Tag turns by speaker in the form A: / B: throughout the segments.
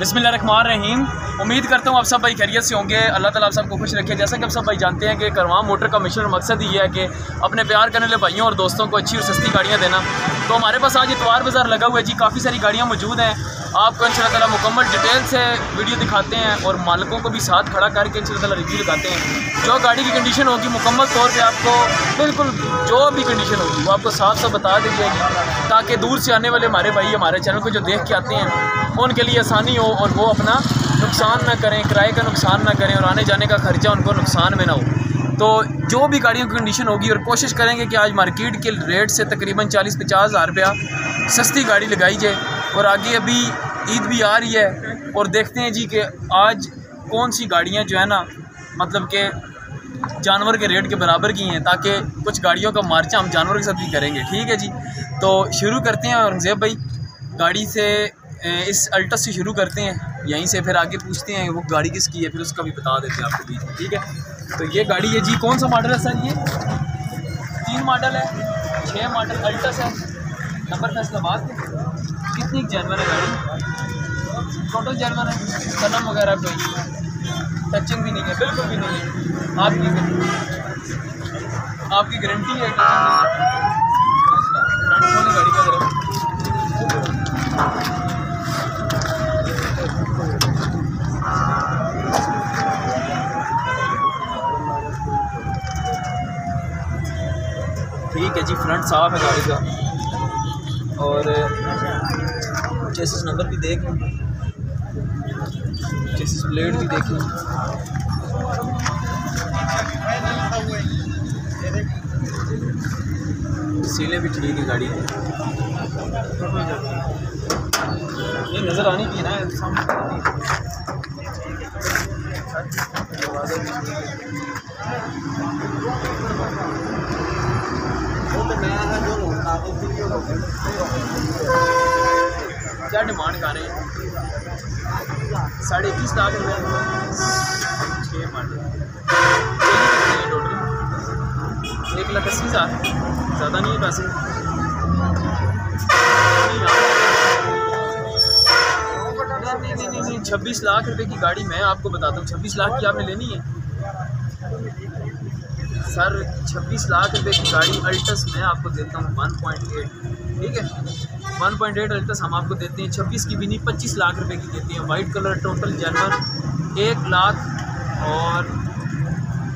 A: रहीम उम्मीद करता हूँ आप सब भाई खैरियत से होंगे। अल्लाह ताला आप सबको खुश रखे। जैसा कि आप सब भाई जानते हैं कि करवा मोटर का मिशन मकसद ये है कि अपने प्यार करने वाले भाइयों और दोस्तों को अच्छी और सस्ती गाड़ियाँ देना। तो हमारे पास आज इतवार बाज़ार लगा हुआ है जी, काफ़ी सारी गाड़ियाँ मौजूद हैं। आपको इन ताला मुकम्मल डिटेल से वीडियो दिखाते हैं और मालिकों को भी साथ खड़ा करके इन ताला रिव्यू दिखाते हैं। जो गाड़ी की कंडीशन होगी, मुकम्मल तौर पर आपको बिल्कुल जो भी कंडीशन होगी, वो आपको साफ़ साफ़ बता दी जाएगी, ताकि दूर से आने वाले हमारे भाई, हमारे चैनल को जो देख के आते हैं, उनके लिए आसानी हो और वो अपना नुकसान ना करें, किराए का नुकसान ना करें और आने जाने का खर्चा उनको नुकसान में ना हो। तो जो भी गाड़ियों की कंडीशन होगी और कोशिश करेंगे कि आज मार्केट के रेट से तकरीबन चालीस पचास हज़ार रुपया सस्ती गाड़ी लगाई जाए और आगे अभी ईद भी आ रही है और देखते हैं जी कि आज कौन सी गाड़ियाँ जो है ना मतलब के जानवर के रेट के बराबर की हैं ताकि कुछ गाड़ियों का मार्चा हम जानवर के साथ भी करेंगे। ठीक है जी? तो शुरू करते हैं औरंगज़ेब भाई। गाड़ी से इस अल्टस से शुरू करते हैं। यहीं से फिर आगे पूछते हैं वो गाड़ी किसकी है, फिर उसका भी बता देते हैं आपको बीच में। ठीक है? तो ये गाड़ी है जी कौन सा मॉडल है सर ये? तीन मॉडल है छः मॉडल अल्टस है। नंबर फैसलाबाद कितनी जानवर है गाड़ी? टोटल जानवर है। कलम वगैरह कोई टचिंग भी नहीं है, बिल्कुल भी नहीं है। आपकी आपकी गारंटी है गाड़ी का जरा ठीक है जी फ्रंट साफ़ है गाड़ी का। और चेसिस नंबर भी देख लें। चेसिस प्लेट भी देख लें। सीलें भी ठीक है गाड़ी ये नज़र आनी थी ना सामने। क्या डिमांड कर रहे हैं? साढ़े इक्कीस लाख रुपये छः मॉडल टोटल एक लाख अस्सी हज़ार। ज़्यादा नहीं है पैसे। नहीं नहीं नहीं, छब्बीस लाख रुपए की गाड़ी मैं आपको बताता हूँ। छब्बीस लाख की आपने लेनी है? सर 26 लाख रुपए की गाड़ी अल्टस मैं आपको देता हूँ 1.8 ठीक है? 1.8 अल्टस हम आपको देते हैं। 26 की भी नहीं 25 लाख रुपए की देते हैं। वाइट कलर टोटल जानवर एक लाख और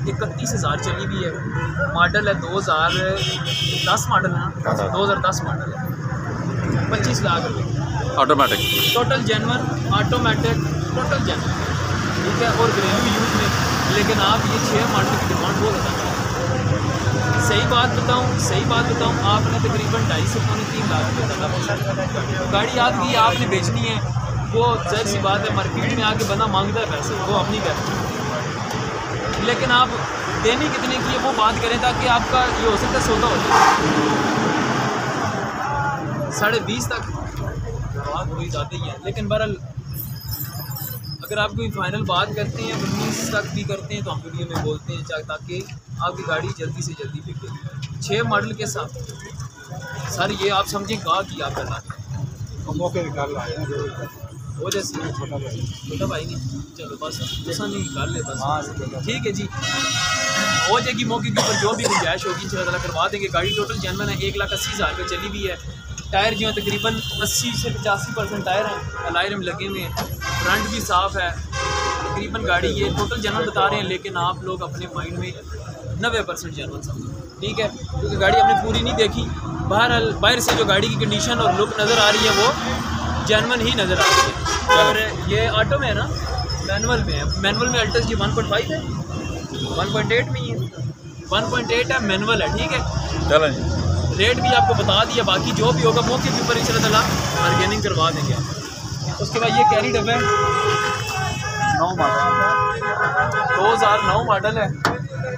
A: इकतीस हज़ार चली भी है। मॉडल है दो हज़ार दस मॉडल है ना? दो हज़ार दस मॉडल है। पच्चीस लाख रुपये
B: ऑटोमेटिक
A: टोटल जानवर ऑटोमेटिक टोटल जानवर ठीक है? और घरेलू यूज़ में लेकिन आप ये छः मॉडल की डिमांड बहुत ज़्यादा सही बात बताऊँ, सही बात बताऊँ, आपने तकरीबन ढाई से पौने तीन लाख रुपये गाड़ी आपकी आपने बेचनी है, वो जहर सी बात है मार्केट में आके बंदा माँगता है पैसे, वो अपनी पैसे लेकिन आप देनी कितने की है, वो बात करें ताकि आपका ये हो सकता है सौदा हो जाए। साढ़े बीस तक। बात हो जाती है, लेकिन बहरहाल, अगर आप कोई फाइनल बात करते हैं, उन्नीस तक भी करते हैं तो हम वीडियो में बोलते हैं ताकि आपकी गाड़ी जल्दी से जल्दी बिके छः मॉडल के साथ। सर ये आप समझें कहा कि आप करना
C: मौके निकाल
A: जैसे। छोटा भाई। छोटा भाई नहीं। चलो बस गुस्सा नहीं निकाल ले बस। हाँ, ठीक है जी। हो जाएगी मौके के ऊपर जो भी गुंजाइश होगी इन करवा देंगे। गाड़ी टोटल जनवन है एक लाख अस्सी हज़ार रुपये चली हुई है। टायर जो है तकरीबन अस्सी से पचासी परसेंट टायर हैं। अलायर में लगे हुए हैं। फ्रंट भी साफ़ है। तकरीबन गाड़ी ये टोटल जनरल बता रहे हैं लेकिन आप लोग अपने माइंड में नबे परसेंट जनरल समझो ठीक है? क्योंकि गाड़ी हमने पूरी नहीं देखी। बाहर बाहर से जो गाड़ी की कंडीशन और लुक नज़र आ रही है वो जनवन ही नज़र आ रही है। और ये ऑटो में है ना मैनुअल में है। मैनुअल में Altis G one point five है। वन पॉइंट एट में ही है। वन पॉइंट एट है मैनुअल है ठीक है?
B: चलो
A: रेट भी आपको बता दिया बाकी जो भी होगा मौके के ऊपर इन शाला बारगेनिंग करवा देंगे। उसके बाद ये कैरी डब्बे नौ मॉडल दो हज़ार नौ मॉडल है।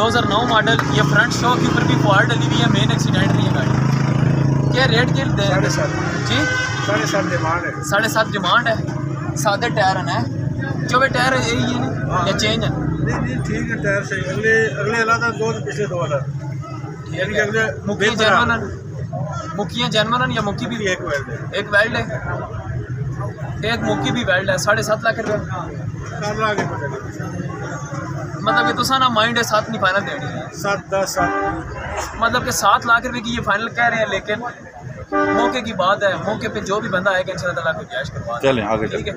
A: 2009 मॉडल ये फ्रंट शो के ऊपर भी फॉर डली हुई है मेन एक्सीडेंट नहीं है गाड़ी। क्या रेट के दे
C: साढ़े सात।
A: जी?
C: साढ़े सात डिमांड है।
A: साढ़े सात डिमांड है। सादे टायर है चौबे टायर यही है ना? या चेंज है?
C: नहीं नहीं ठीक है टायर सही अगले अगले अलग दो पिछले दो अलग यानी अगले
A: मुखी
C: बेहतर आ-
A: जर्मन मुखियाँ जर्मन या मुखी भी?
C: एक वेल्ड है।
A: एक वेल्ड है। एक मुखी भी वेल्ड है। साढ़े सात लाख रुपये मतलब कि तुसा ना माइंड है सात नहीं फाइनल देनी है।
C: सात दस सात।
A: मतलब कि सात लाख रुपए की ये फाइनल कह रहे हैं लेकिन मौके की बात है मौके पे जो भी बंदा आएगा इंशाल्लाह ताला को कैश करवा।
B: चलें आगे
A: ठीक है?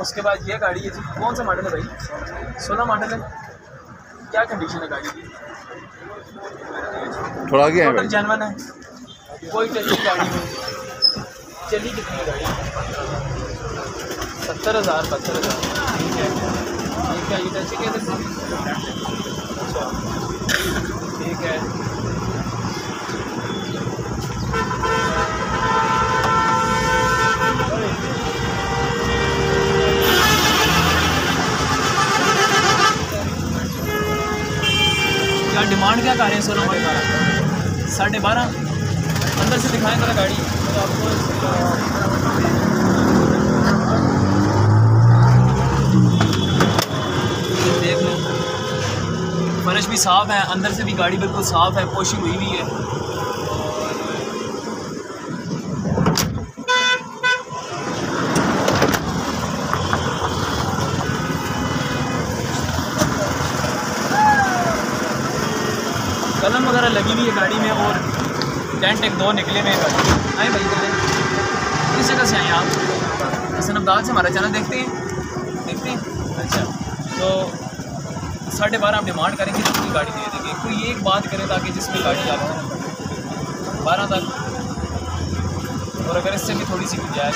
A: उसके बाद ये गाड़ी है जी कौन सा मॉडल है भाई? सोलह मॉडल है। क्या कंडीशन है गाड़ी की?
B: थोड़ा आगे हैं
A: टोटल है। कोई चली गाड़ी में चली कितनी गाड़ी? सत्तर हज़ार सत्तर हज़ार। ठीक है। ठीक है ये टच के अच्छा ठीक है क्या डिमांड क्या कर रहे हैं सोलह मॉडल साढ़े बारह? अंदर से दिखाएँ जरा गाड़ी। तो आपको फर्श भी साफ़ है, अंदर से भी गाड़ी बिल्कुल साफ़ है पोशी हुई भी है। कलम वगैरह लगी हुई है गाड़ी में और टेंट एक दो निकले हुए। आए भाई किस जगह से आए आप? हसन अब्दाल से हमारा चैनल देखते हैं? देखते हैं? अच्छा तो साढ़े बारह आप डिमांड करेंगे तो उसकी गाड़ी दे देंगे। कोई एक बात करें ताकि जिसमें गाड़ी आप बारह तक। और अगर इससे भी थोड़ी सी गुंजाइश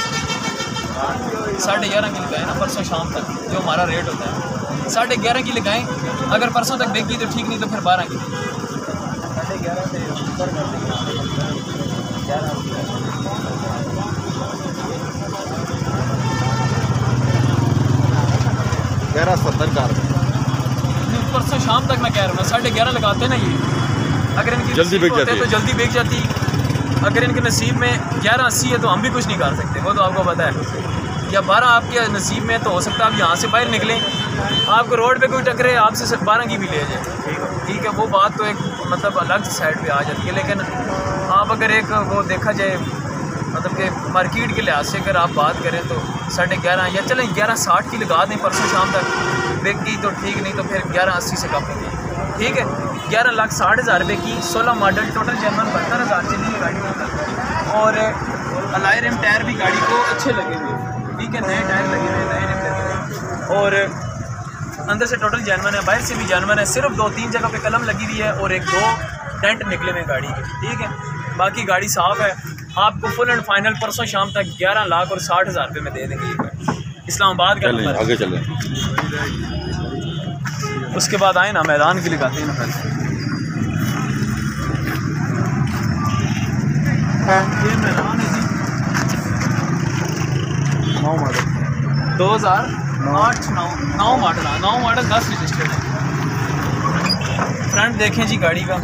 A: साढ़े ग्यारह की लगाएँ ना परसों शाम तक, जो हमारा रेट होता है। साढ़े ग्यारह की लगाएँ, अगर परसों तक बिक गई तो ठीक, नहीं तो फिर बारह की। साढ़े ग्यारह से देंगे
B: ग्यारह सत्तर कार।
A: शाम तक मैं कह रहा हूँ ना साढ़े ग्यारह लगाते हैं ना ये। अगर इनकी
B: जल्दी बिक जाती
A: तो जल्दी बिक जाती। अगर इनके नसीब में ग्यारह अस्सी है तो हम भी कुछ नहीं कर सकते वो तो आपको पता है। या बारह आपके नसीब में तो हो सकता है आप यहाँ से बाहर निकलें। आपको रोड पे कोई टकरे आपसे सिर्फ़ बारह की भी ले जाए। ठीक है वो बात तो एक मतलब अलग साइड पे आ जाती है लेकिन आप अगर एक वो देखा जाए मतलब कि मार्केट के लिहाज से अगर आप बात करें तो साढ़े ग्यारह या चलें ग्यारह साठ की लगा दें परसों शाम तक। बिक गई तो ठीक नहीं तो फिर ग्यारह अस्सी से कम होगी ठीक है? ग्यारह लाख साठ हज़ार रुपये की सोलह मॉडल टोटल जर्मन बहत्तर हज़ार चली है गाड़ी और अलायर रिम टायर भी गाड़ी को अच्छे लगे हुए। ठीक है? नए टायर लगे हुए नए रिम लगे हुए। और अंदर से टोटल जानवर है बाहर से भी जानवर है। सिर्फ़ दो तीन जगह पे कलम लगी हुई है और एक दो टेंट निकले हुए गाड़ी के। ठीक है? बाकी गाड़ी साफ़ है। आपको फुल एंड फाइनल परसों शाम तक ग्यारह लाख और साठ हज़ार रुपये में दे देंगे। इस्लामाबाद का नंबर
B: आगे चलें।
A: उसके बाद आए ना मैदान के लिए गाते हैं ना पहले। ये मैदान है जी।
C: नौ मॉडल
A: दो हज़ार आठ नौ नौ मॉडल हाँ नौ मॉडल दस रजिस्टर्ड है। फ्रंट देखें जी गाड़ी का।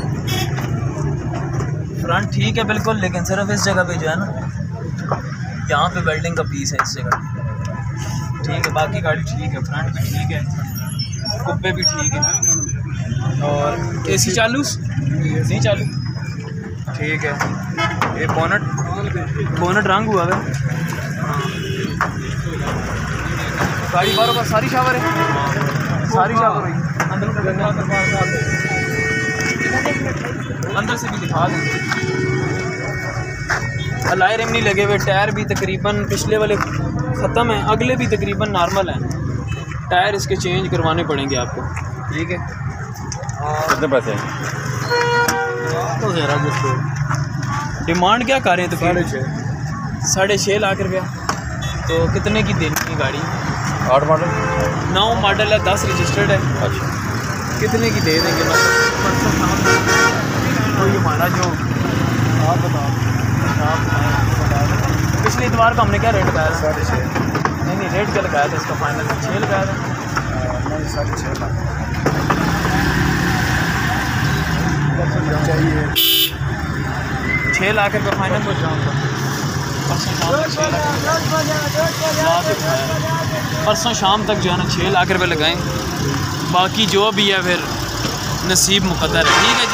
A: फ्रंट ठीक है बिल्कुल लेकिन सिर्फ़ इस जगह पे जो है ना यहाँ पे वेल्डिंग का पीस है इस जगह। ठीक है, बाकी गाड़ी ठीक है फ्रंट भी ठीक है, कुब्बे भी ठीक है। और ए सी चालू? नहीं चालू। ठीक है। ये बोनट बोनट रंग हुआ है। गाड़ी बारों बार सारी शावर है। सारी शावर हुई अंदर अंदर से भी दिखा दें। अलाई रिम नहीं लगे हुए, टायर भी तकरीबन पिछले वाले ख़त्म है अगले भी तकरीबन नॉर्मल हैं। टायर इसके चेंज करवाने पड़ेंगे आपको। ठीक है?
B: कितने पैसे
C: तो
A: डिमांड क्या कर रहे हैं तो
C: साढ़े
A: तो
C: छः
A: साढ़े छः लाख रुपया। तो कितने की देनी है गाड़ी?
B: आठ मॉडल
A: नौ मॉडल है दस रजिस्टर्ड है।
B: अच्छा।
A: कितने की दे देंगे मतलब? तो ये हमारा जो
C: आप बताओ।
A: आप बता दें पिछले इतवार को हमने क्या रेट लगाया था?
C: साढ़े छः
A: नहीं नहीं रेट क्या लगाया था इसका फाइनल छः लगाया था।
C: जाना है साढ़े छः लाख। चाहिए।
A: छः लाख रुपये फाइनल को जाऊँगा परसों शाम तक जो है ना छः लाख रुपए लगाएँ। बाकी जो भी है फिर नसीब मुकद्दर है। ठीक है जी।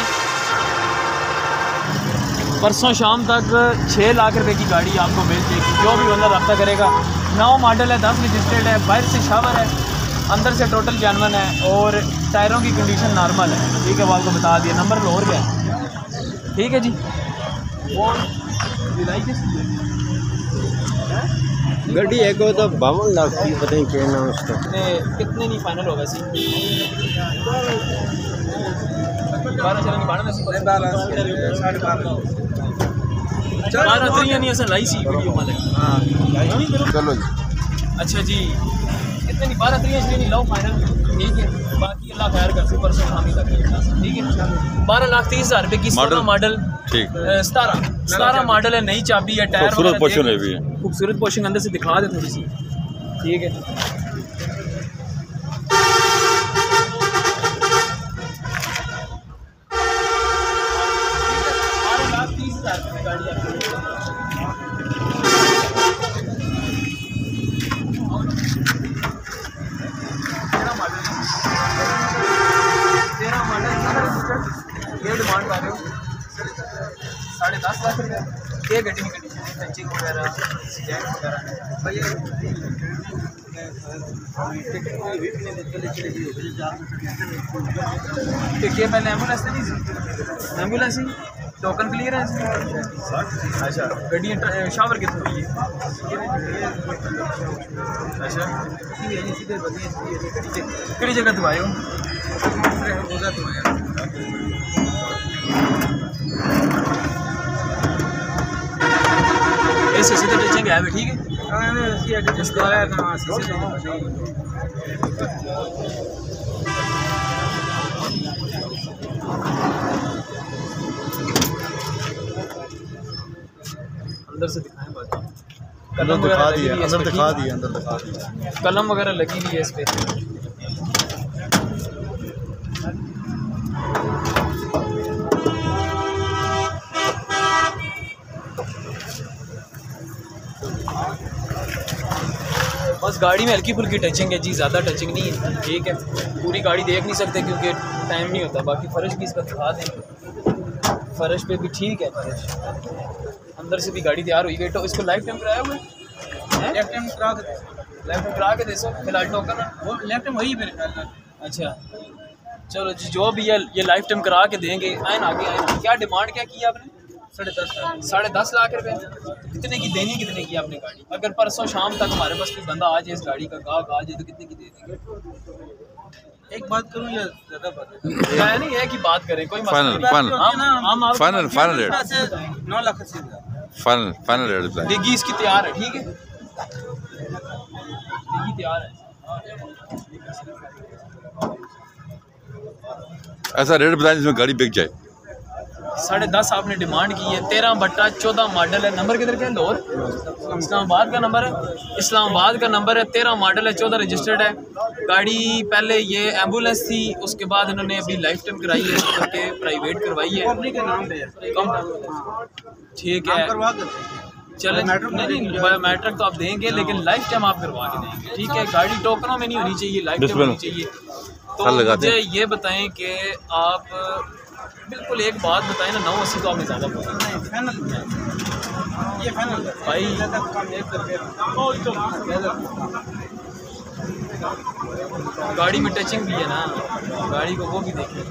A: परसों शाम तक छः लाख रुपए की गाड़ी आपको मिल जाएगी जो भी बंदा रब्ता करेगा। नौ मॉडल है दस रजिस्टर्ड है बाहर से शावर है अंदर से टोटल जानवन है और टायरों की कंडीशन नॉर्मल है। ठीक है वो आपको बता दिया। नंबर लोर गया। ठीक है जी। वो
B: गड्डी है को तो बावन लाख की पता नहीं क्या नाम उसका।
A: कितने कितने नहीं फाइनल होगा सी बारह चलेंगे बारह में से
C: साढ़े बारह।
A: बारह त्रिया नहीं ऐसा लाई सी वीडियो मालिक।
B: चलो जी।
A: अच्छा जी कितने नहीं बारह त्रिया इसलिए नहीं लो फाइनल ठीक है बाकी अल्लाह खैर कर से परसों शामी तक ठीक है बारह लाख तीस हज़ार रुपये की सोलह मॉडल
B: ठीक।
A: सतारह सतारह मॉडल है नई चाबी है टायर
B: खूबसूरत है भी
A: खूबसूरत पोशिंग अंदर से दिखा दे थोड़ी सी। ठीक है। देखिए मैंने एंबुलेंस नहीं एंबुलेंस ही। टोकन क्लियर है अच्छा। गड्डी शावर के थ्रू। अच्छा। कड़ी जगह तो आयो। ऐसे सीधे ठीक है? आया अंदर से दिखाएँ बाकी कलम
C: दिखा दिया
A: है
C: अंदर दिखा दिया अंदर दिखा दिया।
A: है? कलम वगैरह लगी हुई है इस पे। गाड़ी में हल्की फुल्की टचिंग है जी ज़्यादा टचिंग नहीं है। ठीक है पूरी गाड़ी देख नहीं सकते क्योंकि टाइम नहीं होता। बाकी फर्श भी इसका दिखा देंगे फर्श पे भी ठीक है। फर्श अंदर से भी गाड़ी तैयार हुई गई। तो इसको लाइफ टाइम कराया हुआ है? लेफ़्ट टाइम करा के लेफ़्ट टाइम करा के दे सो फ़िलहाल टोकन वो लेफ़्ट टाइम वही मेरे ख्याल अच्छा। चलो जी जो भी है ये लाइफ टाइम करा के देंगे। आए ना आगे आए क्या डिमांड क्या की आपने? साढ़े दस लाख। साढ़े दस लाख रुपए। कितने की देनी कितने की आपने गाड़ी? अगर परसों शाम तक हमारे पास कोई बंदा आ जाए इस गाड़ी का गाहक आ जाए तो कितने की दे देंगे?
C: एक बात करूँ या ज़्यादा बात
A: नहीं है कि बात करें कोई final final
B: final final rate
C: नौ लाख अस्सी
B: फाइनल फाइनल रेट
A: डिग्गी इसकी तैयार है ठीक है? डिग्गी तैयार है।
B: ऐसा रेट बताएँ जिसमें गाड़ी बिक जाए।
A: साढ़े दस आपने डिमांड की है। तेरह बट्टा चौदह मॉडल है। नंबर किधर का है? लाहौर इस्लामाबाद का नंबर है। इस्लामाबाद का नंबर है। तेरह मॉडल है चौदह रजिस्टर्ड है। गाड़ी पहले ये एंबुलेंस थी उसके बाद इन्होंने अभी लाइफ टाइम कराई है करके प्राइवेट करवाई है।
C: कंपनी के नाम पे है
A: कम ठीक है। चलें। नहीं नहीं बायोमेट्रिक तो आप देंगे लेकिन लाइफ टाइम आप करवा के देंगे। ठीक है गाड़ी टोकरों में नहीं होनी चाहिए लाइफ टाइम होनी चाहिए। तो मुझे ये बताएँ कि आप बिल्कुल एक बात बताएँ ना नौ अस्सी तो आपने ज़्यादा बोला।
C: नहीं ये फाइनल
A: भाई। गाड़ी में टचिंग भी है ना। गाड़ी को वो भी देखिए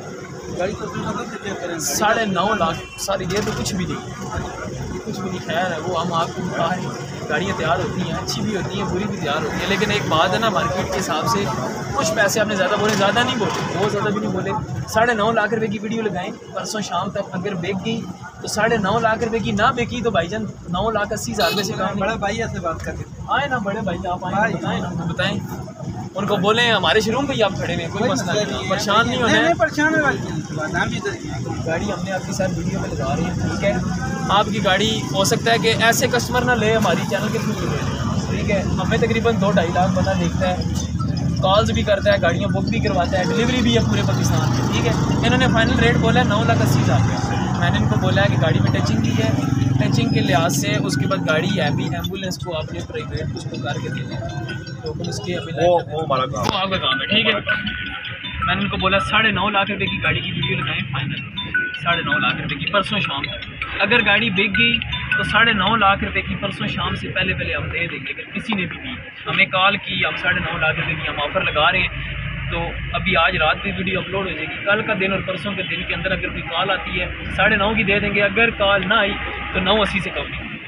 C: गाड़ी को करेंगे
A: साढ़े नौ लाख सारी ये तो कुछ भी नहीं। कुछ भी नहीं खैर है वो हम आपको बता रहे हैं। गाड़ियाँ तैयार होती हैं अच्छी भी होती हैं बुरी भी तैयार होती हैं लेकिन एक बात है ना मार्केट के हिसाब से कुछ पैसे आपने ज़्यादा बोले ज़्यादा नहीं बोले बहुत ज़्यादा भी नहीं बोले। साढ़े नौ लाख रुपए की वीडियो लगाएँ परसों शाम तक अगर बेच गई तो साढ़े नौ लाख रुपए की ना बेची तो भाईजान नौ लाख अस्सी हज़ार रुपये से काम
C: बड़ा भाई से बात करके
A: आए ना बड़े भाई आप आए बताएँ ना बताएँ। उनको बोले हमारे शोरूम पे ही आप खड़े हैं कोई मसला नहीं परेशान नहीं होना है।
C: परेशान ही। है।
A: गाड़ी हमने आपके साथ वीडियो में लगा रही है ठीक है? आपकी गाड़ी हो सकता है कि ऐसे कस्टमर ना ले हमारी चैनल के थ्रू ठीक है हमें तकरीबन दो ढाई लाख बंदा देखता है। कॉल्स भी करता है गाड़ियाँ बुक भी करवाता है डिलीवरी भी है पूरे पाकिस्तान में ठीक है? इन्होंने फाइनल रेट बोला है नौ लाख अस्सी हज़ार रुपये मैंने इनको बोला है कि गाड़ी में टचिंग की है। टचिंग के लिहाज से उसके बाद गाड़ी है भी एंबुलेंस को आपने प्राइवेट उसको करके देना है तो फिर उसके अभी वो वो हमारा काम वो आपका काम है ठीक है? मैंने उनको बोला साढ़े नौ लाख रुपए की गाड़ी की वीडियो लगाएँ फाइनल साढ़े नौ लाख रुपए की परसों शाम अगर गाड़ी बिक गई तो साढ़े नौ लाख रुपए की परसों शाम से पहले पहले हम दे देंगे, अगर किसी ने भी दी। हमें कॉल की, हम साढ़े नौ लाख रुपए की हम ऑफ़र लगा रहे हैं। तो अभी आज रात भी वीडियो अपलोड हो जाएगी, कल का दिन और परसों के दिन के अंदर अगर कोई कॉल आती है, साढ़े नौ की दे देंगे, अगर कॉल ना आई तो नौ अस्सी से कम नहीं।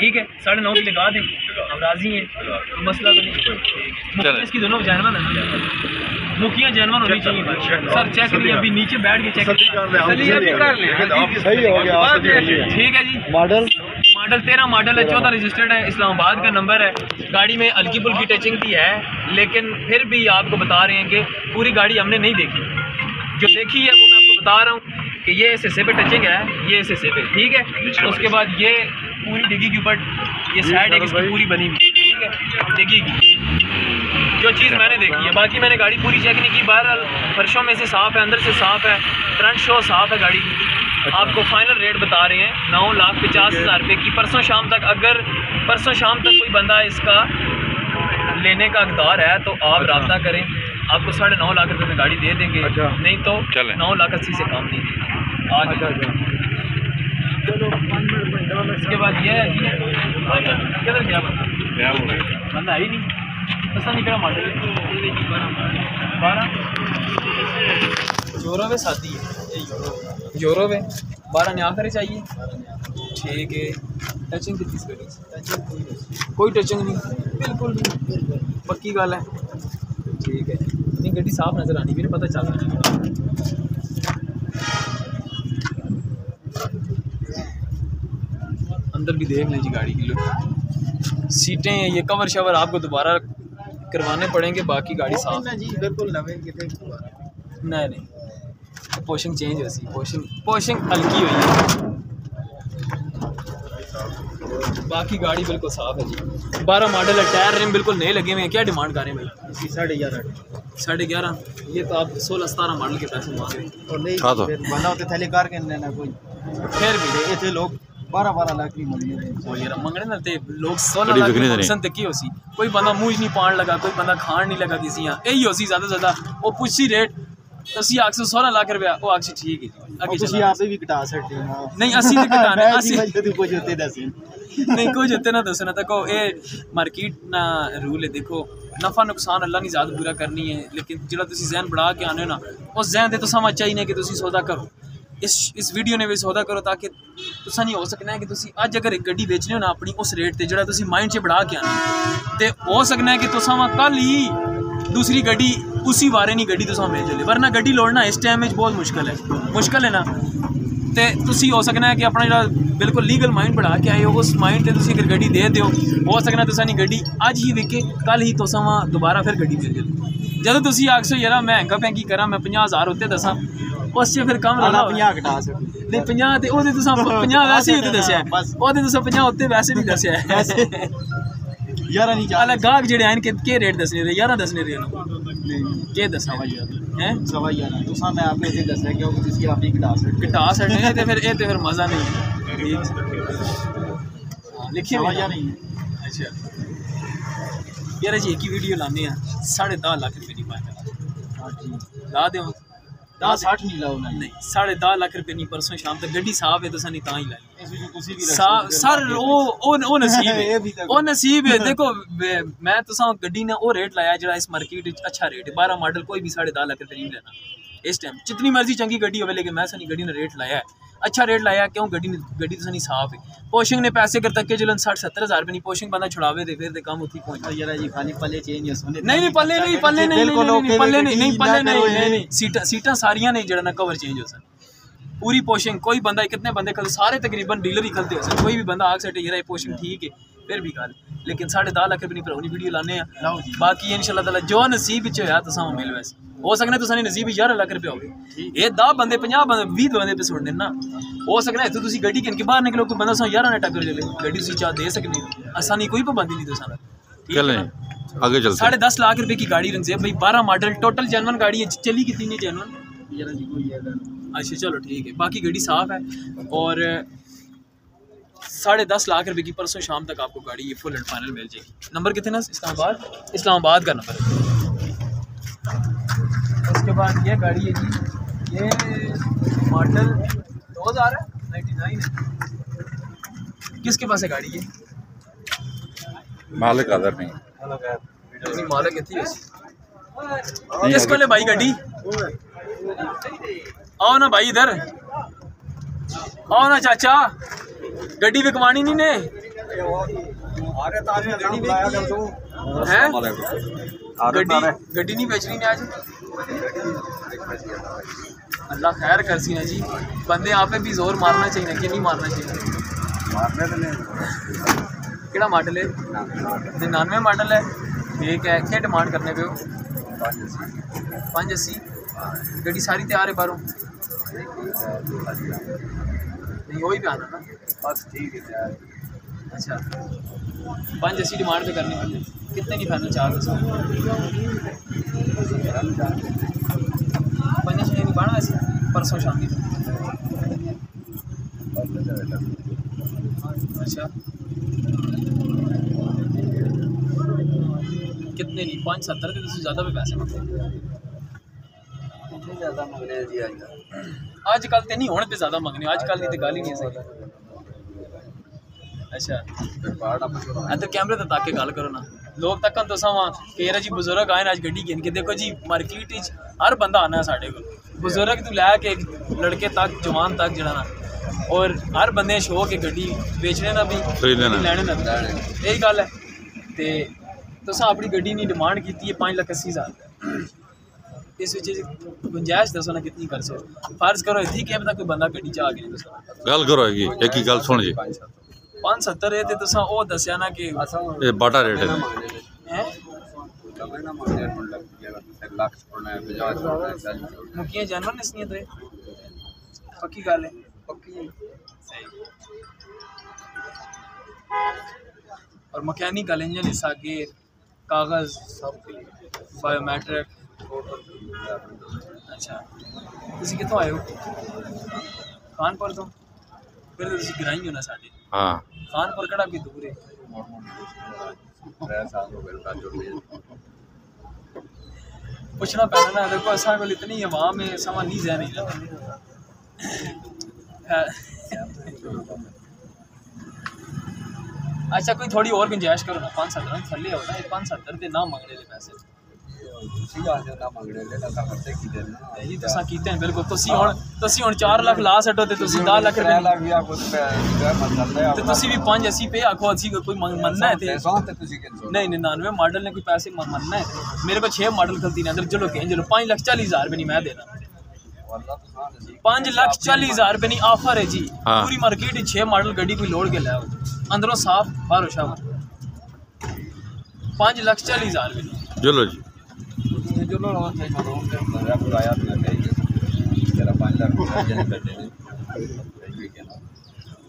A: ठीक है साढ़े नौ की लगा दें। हम राज़ी हैं। तो मसला तो नहीं। इसकी दोनों जानवर है मुखिया जानवर होनी चाहिए। सर चेक नहीं अभी नीचे बैठ के चेक कर
B: हो।
A: ठीक है जी।
B: मॉडल
A: मॉडल तेरह मॉडल है चौदह रजिस्टर्ड है इस्लामाबाद का नंबर है। गाड़ी में हल्की फुल्की टचिंग भी है लेकिन फिर भी आपको बता रहे हैं कि पूरी गाड़ी हमने नहीं देखी। जो देखी है वो मैं आपको बता रहा हूँ कि ये इस हिस्से पे टचिंग है ये इस हिस्से पे ठीक है? उसके बाद ये पूरी डिग्गी के ऊपर ये साइड है इसकी पूरी बनी हुई। ठीक है? डिग्गी की जो चीज़ मैंने देखी है बाकी मैंने गाड़ी पूरी चेक नहीं की। बहरहाल फर्शों में से साफ़ है अंदर से साफ़ है फ्रंट शो साफ़ है गाड़ी की। आपको फाइनल रेट बता रहे हैं नौ लाख पचास हज़ार रुपये की। परसों शाम तक अगर परसों शाम तक कोई बंदा इसका लेने का अकदार है तो आप अच्छा। रब्ता करें। आपको साढ़े नौ लाख रुपये में गाड़ी दे देंगे।
B: अच्छा।
A: नहीं तो नौ लाख अस्सी से काम नहीं देंगे। आज चलो इसके बाद ये है जी किधर गया बंदा? बंदा है ही नहीं। पता नहीं करा मॉडल बारह। यूरो में शादी है। यूरो में। बारह ने आकर चाहिए। ठीक है। टचिंग कितनी कोई टचिंग नहीं। बिल्कुल नहीं। पक्की गल है। ठीक है। नहीं गड्डी साफ़ नज़र आनी मेरे पता चल रहा है। अंदर भी देख लीजिए गाड़ी की लुक सीटें ये कवर शवर आपको दोबारा करवाने पड़ेंगे बाकी गाड़ी साफ़। है
B: जी बिल्कुल नवे
A: नहीं नहीं। पोशिंग चेंज हो सी पोशिंग पोशिंग हल्की हुई है। बाकी गाड़ी बिल्कुल साफ़ है जी। बारह मॉडल है टायर रिम बिल्कुल नए लगे हुए हैं। क्या डिमांड कर रहे हैं भाई?
B: साढ़े ग्यारह।
A: साढ़े ग्यारह। ये तो आप सोलह सतारह मॉडल के पैसे मांग रहे हैं।
B: और नहीं
D: हाँ तो।
B: फिर होते थैले कार के कोई।
A: फिर भी।
B: ते इथे लोग। बारह बारह लाख की मंगने
A: ਉਹ ਯਾਰ ਮੰਗਣੇ ਨਾਲ ਤੇ ਲੋਕ
D: ਕਦੀ
A: ਸੋਨਾ ਲੱਗ
D: ਵਿਕਣੇ ਤਾਂ ਨਹੀਂ।
A: ਪਸੰਦ ਕੀ ਹੋਸੀ ਕੋਈ ਬੰਦਾ ਮੂੰਹ 'ਚ ਨਹੀਂ ਪਾਣ ਲਗਾ ਕੋਈ ਬੰਦਾ ਖਾਣ ਨਹੀਂ ਲਗਾ ਕਿਸੇ ਆ ਇਹੀ ਹੋਸੀ ਜ਼ਿਆਦਾ ਤੋਂ ਜ਼ਿਆਦਾ ਉਹ ਪੁੱਛੀ ਰੇਟ ਅਸੀਂ 816 ਲੱਖ ਰੁਪਇਆ ਉਹ ਆਖੀ ਠੀਕ ਹੈ ਜੀ ਅੱਗੇ
B: ਤੁਸੀਂ
A: ਚੱਲਾਂ
B: ਆਪੇ ਵੀ ਘਟਾ ਸਕਦੇ ਹੋ
A: ਨਹੀਂ ਅਸੀਂ ਤੇ ਘਟਾਣੇ ਅਸੀਂ
B: ਅਸੀਂ ਜਦੋਂ ਕੁਝ ਉੱਤੇ ਦੱਸੇ
A: नहीं कुछ होते ना दसना तक ये मार्केट ना रूल है देखो नफा नुकसान अल्लाह ने ज़्यादा पूरा करनी है लेकिन जो तुम जहन बढ़ा के आने हो ना उस जहन से तो समझ चाहिए कि तुम सौदा करो इस इस वीडियो ने भी सौदा करो ताकि तुसा नहीं हो सकना है कि तुम अज अगर एक गड्डी बेचने हो ना अपनी उस रेट से जो तुम माइंड च बढ़ा के आना तो हो सकना है कि तुसा कल ही दूसरी गड्डी उसी बारे नहीं गड्डी तुसा मिल चले वरना गड्डी लौड़ना इस टाइम में बहुत मुश्किल है मुश्किल है ना ਤੇ ਤੁਸੀਂ ਹੋ ਸਕਣਾ ਹੈ ਕਿ ਆਪਣਾ ਜਿਹੜਾ ਬਿਲਕੁਲ ਲੀਗਲ ਮਾਈਂਡ ਬਣਾ ਕੇ ਆਏ ਹੋ ਉਸ ਮਾਈਂਡ ਤੇ ਤੁਸੀਂ ਅਗਰ ਗੱਡੀ ਦੇ ਦਿਓ ਹੋ ਸਕਣਾ ਤੁਸੀਂ ਨਹੀਂ ਗੱਡੀ ਅੱਜ ਹੀ ਵਿਕੇ ਕੱਲ ਹੀ ਤੁਸੀਂ ਵਾ ਦੁਬਾਰਾ ਫਿਰ ਗੱਡੀ ਮਿਲ ਜਾਵੇ ਜਦੋਂ ਤੁਸੀਂ ਆਖਸੋ ਯਾਰਾ ਮਹਿੰਗਾ ਪੈਂਗੀ ਕਰਾਂ ਮੈਂ 50000 ਉੱਤੇ ਦੱਸਾਂ ਉਸ 'ਚ ਫਿਰ ਕੰਮ
B: ਆਲਾ
A: ਰਲਾ
B: 50 ਘਟਾ ਸਕਦੇ
A: ਨਹੀਂ 50 ਤੇ ਉਹਦੇ ਤੁਸੀਂ 50 ਵੈਸੇ ਹੀ ਉੱਤੇ ਦੱਸਿਆ ਹੈ।
B: ਬਸ।
A: ਉਹਦੇ ਤੁਸੀਂ 50 ਉੱਤੇ ਵੈਸੇ ਵੀ ਦੱਸਿਆ ਹੈ
B: ਯਾਰਾ ਨਹੀਂ
A: ਅਲਾ
B: ਚਾਹ
A: ਗਾਹਕ ਜਿਹੜੇ ਆਣ ਕਿ ਕੀ ਰੇਟ ਦੱਸਨੇ ਰਹੇ 11 ਦੱਸਨੇ ਰਹੇ ਉਹਨੂੰ
B: ਨਹੀਂ
A: ਕੀ ਦੱਸਣਾ ਹੈ
B: ਸਵਾ ਯਾਰਾ ਤੁਸੀਂ ਮੈਂ ਆਪੇ ਤੇ ਦੱਸਿਆ ਕਿਉਂਕਿ ਤੁਸੀਂ ਆਪ ਹੀ ਘਟਾ ਸਕਦੇ
A: ਘਟਾ ਸਕਦੇ ਨੇ ਤੇ ਫਿਰ ਇਹ ਤੇ ਫਿਰ ਮਜ਼ਾ ਨਹੀਂ ਹੈ ਲਿਖੀ
B: ਸਵਾ
A: ਹੋਈ
B: ਯਾਰਾ
A: ਨਾ
B: ਨਹੀਂ
A: ਅੱਛਾ ਯਾਰ ਜੀ ਇੱਕ ਹੀ ਵੀਡੀਓ ਲਾਣੇ ਆ 10.5 ਲੱਖ ਰੁਪਏ ਦੀ ਪਾਇਆ
B: ਹਾਂ ਜੀ
A: ਲਾ ਦਿਓ दस अठ नहीं लाओ नहीं, साढ़े दस लाख रुपये नहीं, परसों शाम तक गड्डी साफ़ है तो सी तां ही लाई। सर पोशिंग ने पैसे कर तक जलन साठ सत्तर हज़ार रुपये पोशिंग बंदा छुड़ावे फिर कम उठी पहुँचता सीटा सीटा सारियाँ कवर चेंज हो सकता पूरी पोशिंग कोई बंदा कितने बंदे खलते सारे तकरीबन डीलर ही खलते हो। कोई भी बंदा आग सटे यार पोशिंग ठीक है फिर भी गल। लेकिन साढ़े दह लख रपे भ्राऊ वीडियो लाने बाकी इन शाला जो नसीब होया तो सामू मिल वैसे। हो सकना तुसें नसीब यार लख रुपया हो ये दस बंदे पाँह बंदे भी बंदे पे सुनने हो सकना इतों तुम गड्डी कनके बाहर निकलो कोई बंदा सौ यार टक्कर चले गड्डी चाह दे सकने
D: असानी
A: कोई
D: पाबंदी नहीं तुम
A: साढ़े दस लाख रुपए की गाड़ी रंग भाई बारह मॉडल टोटल जैनवन गाड़ी चली कितनी जैनवन अच्छा चलो ठीक है। बाकी गाड़ी साफ़ है और साढ़े दस लाख रुपए की परसों शाम तक आपको गाड़ी ये फुल एंड फाइनल मिल जाएगी। नंबर कितने ना इस्लामाबाद? इस्लामाबाद का नंबर है। उसके बाद ये गाड़ी है जी ये मॉडल दो हज़ार है नाइन्टी नाइन है। किसके पास है गाड़ी ये?
D: मालिक आदर नहीं।
A: मालक कितनी है। किस को ले भाई गड्डी आओ ना भाई इधर। आओ ना चाचा। गड्डी विकवानी नहीं ने? हैं? गड्डी गड्डी नहीं बेचनी ने आज? अल्लाह खैर कर सी ना जी। बंदे आप पे भी ज़ोर मारना चाहिए कि नहीं मारना चाहिए? केड़ा मॉडल है? निन्यानवे मॉडल है। ठीक है क्या डिमांड करने पे हो? पंज अस्सी। गड्डी सारी तैयार है बाहरों नहीं वही पे आना ना
B: बस ठीक है
A: अच्छा पंज अस्सी डिमांड पे करनी पड़ती कितने की फाइनल चार दसो पंज अस्सी नहीं पाना वैसे परसों शाम की अच्छा कितने नहीं पाँच सत्तर के तुम ज़्यादा भी पैसे मंगते
B: ज़्यादा मंगने जी आज
A: अजकल तो नहीं होने पे ज़्यादा मंगने अजकल की तो गल ही नहीं है सही अच्छा इधर कैमरे ते ताके गल करो ना लोग तक तो सवा केरा जी बुज़ुर्ग आए अज गड्डी गिन के देखो जी मार्केट च हर बंदा आना है साढ़े को बुज़ुर्ग तू लैके लड़के तक जवान तक जड़ा ना और हर बंदे शौक है गड्डी बेचने ना भी
D: खरीदने ना।
A: लैने ना यही गल है ते तुस अपनी गड्डी नी डिमांड की है पाँच लख अस्सी हज़ार इस विच गुंजाइश दसो ना कितनी कर सो फ़र्ज़ करो इतनी क्या पता कोई बंदा गड्डी च आ गया दसो
D: गल करो एक ही गल सुन जी।
A: पंज सत्तर है ते तुसां ओह् दस्सेआ ना कि
D: ये बाटा रेट है।
A: हैं? मुक्कियाँ जानवर ने इसलिए तो? पक्की गल है। पक्की सही और मैकेनिकल इंजन गेयर कागज़ सब बायोमेट्रिक अच्छा ਤੁਸੀਂ ਕਿੱਥੋਂ ਆਏ ਹੋ ਕਾਨਪੁਰ ਤੋਂ ਫਿਰ ਤਾਂ ਤੁਸੀਂ ਗਰਾਈ ਹੋ ਨਾ ਸਾਡੇ
D: हाँ
A: ਕਾਨਪੁਰ ਕਿਹੜਾ ਕੋਈ ਦੂਰ ਹੈ पूछना पैना ना देखो असा को इतनी आवाम है समा नहीं जह नहीं अच्छा कोई थोड़ी और गुंजाइश करो ना पाँच सत्तर थल्ले हो ना ये पाँच सत्तर के ना मंगने दे पैसे ਜੀ ਤੁਸੀਂ ਕੀਤੇ ਨੇ ਬਿਲਕੁਲ ਤੁਸੀਂ ਹੁਣ ਤੁਸੀਂ ਹੁਣ 4 ਲੱਖ ਲਾ ਛੱਡੋ ਤੇ ਤੁਸੀਂ 10 ਲੱਖ ਰੁਪਏ ਤੇ ਤੁਸੀਂ ਵੀ 5 80 ਪੇ ਆਖੋ ਅਸੀਂ ਕੋਈ ਮੰਗ- ਮੰਨਣਾ ਹੈ ਤੇ नहीं निन्यानवे मॉडल ने कोई पैसे म- मनना है मेरे को छः मॉडल खलती ने अंदर चलो कहें चलो पाँच लाख चालीस हज़ार रुपये नहीं मैं देना पाँच लाख चालीस हज़ार रुपये नहीं ऑफर है जी
D: हाँ।
A: पूरी मार्केट छः मॉडल गड्डी कोई लोड़ के लाओ अंदरों साफ बाहरों शाह पाँच लाख चालीस हज़ार रुपये नहीं
D: चलो जी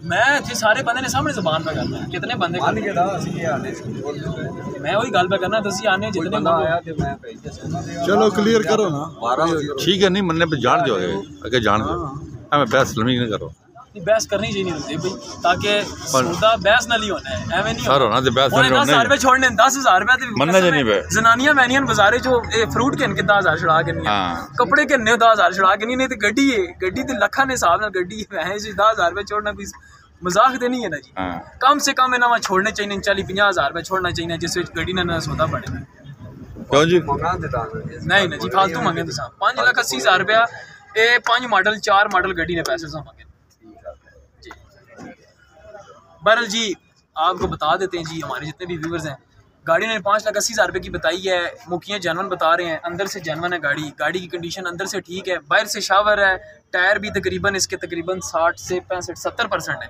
A: मैं इतने सारे बंदे ने सामने ज़ुबान पे करना है कितने बंदे मैं वही गल पे करना तुसी आने जितने मंगो
C: चलो क्लियर करो ना
D: ठीक है नहीं मनने पे जान दो अगे जान दो मैं बहस लम्बी नहीं करो
A: नहीं बहस करनी चाहिए नहीं भाई ताकि सौदा बहस ना ही होना है एवं नहीं
D: सर होना। ते बहस नहीं
A: दस हज़ार रुपए
D: होना
A: छोड़ने दस हज़ार ते
D: नहीं बे।
A: जनानियाँ मैनियन बाजारे जो ए फ्रूट के इनके दस हज़ार छड़ा के नहीं
D: हाँ।
A: कपड़े के इन्ने दस हज़ार छड़ा के नहीं नहीं ते गड्डी है गड्डी ते लखा ने हिसाब गड्डी है दस हज़ार रुपए छोड़ना कोई मज़ाक ते नहीं है ना जी।
D: हाँ।
A: कम से कम इन्हें छोड़ने चाहिए चाली पंजाह हज़ार छोड़ना चाहिए जिस गड्डी ने ना सौदा बने।
D: क्यों जी?
A: नहीं नहीं जी फालतू मंगे तुसा। पाँच लाख अस्सी हज़ार रुपया पाँच मॉडल चार मॉडल गड्डी ने पैसे तुसा मंगे जी बहरल जी, आपको बता देते हैं जी, हमारे जितने भी व्यूवर्स हैं, गाड़ी ने पाँच लाख अस्सी हज़ार रुपये की बताई है, मुखिया जानवन बता रहे हैं, अंदर से जानवन है गाड़ी गाड़ी की कंडीशन अंदर से ठीक है, बाहर से शावर है टायर भी तकरीबन इसके तकरीबन साठ से पैंसठ, सत्तर परसेंट है,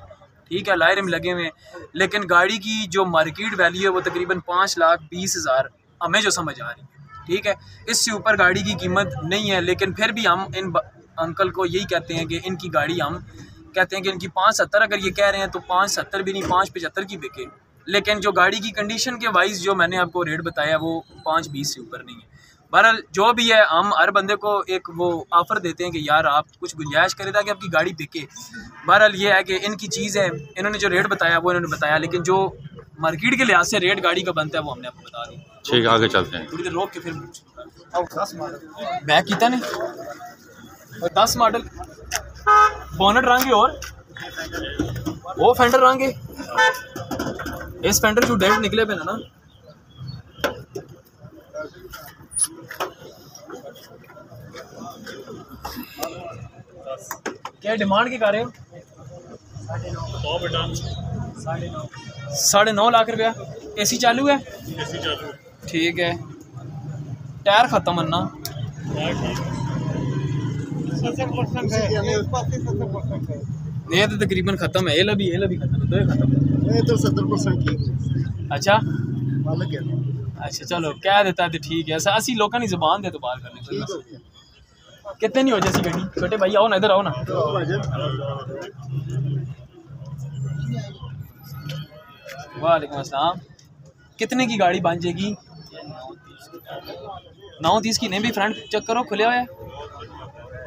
A: ठीक है लायर में लगे हुए हैं, लेकिन गाड़ी की जो मार्केट वैल्यू है वो तकरीबन पाँच लाख बीस हज़ार, हमें जो समझ आ रही है, ठीक है, इससे ऊपर गाड़ी की कीमत नहीं है, लेकिन फिर भी हम इन अंकल को यही कहते हैं कि इनकी गाड़ी हम कहते हैं कि इनकी पाँच सत्तर अगर ये कह रहे हैं तो पाँच सत्तर भी नहीं पाँच पचहत्तर की बिके। लेकिन जो गाड़ी की कंडीशन के वाइज जो मैंने आपको रेट बताया वो पाँच बीस से ऊपर नहीं है। बहरहाल जो भी है हम हर बंदे को एक वो ऑफ़र देते हैं कि यार आप कुछ गुंजाइश करें ताकि आपकी गाड़ी बिके। बहरहाल ये है कि इनकी चीज़ है इन्होंने जो रेट बताया वो इन्होंने बताया लेकिन जो मार्केट के लिहाज से रेट गाड़ी का बनता है वो हमने आपको बता दी
D: ठीक है आगे चलते हैं।
A: थोड़ी देर रोक के फिर बैक कितना ने और दस मॉडल बोनट रंगे और? वो फेंडर रंगे। इस फेंडर जो डेंट निकले पे ना ना। क्या डिमांड की कर रहे हो? साढ़े नौ लाख रुपया। एसी चालू है? ठीक है। टायर खत्म है ना ये तो तकरीबन खत्म है। एला भी एला भी खत्म है दो खत्म
B: ये तो सत्तर परसेंट ठीक
A: अच्छा?
B: मालक है।
A: अच्छा चलो कह देता है तो ठीक है। ऐसा असि लोगों की ज़ुबान दे तो बात करने को कितने नहीं हो जैसी गड्डी छोटे भाई आओ ना इधर आओ ना।
B: तो
A: वालेकुम अस्सलाम। कितने की गाड़ी बन जाएगी? नौ तीस की। नहीं भी फ्रंट चेक करो खुले हुए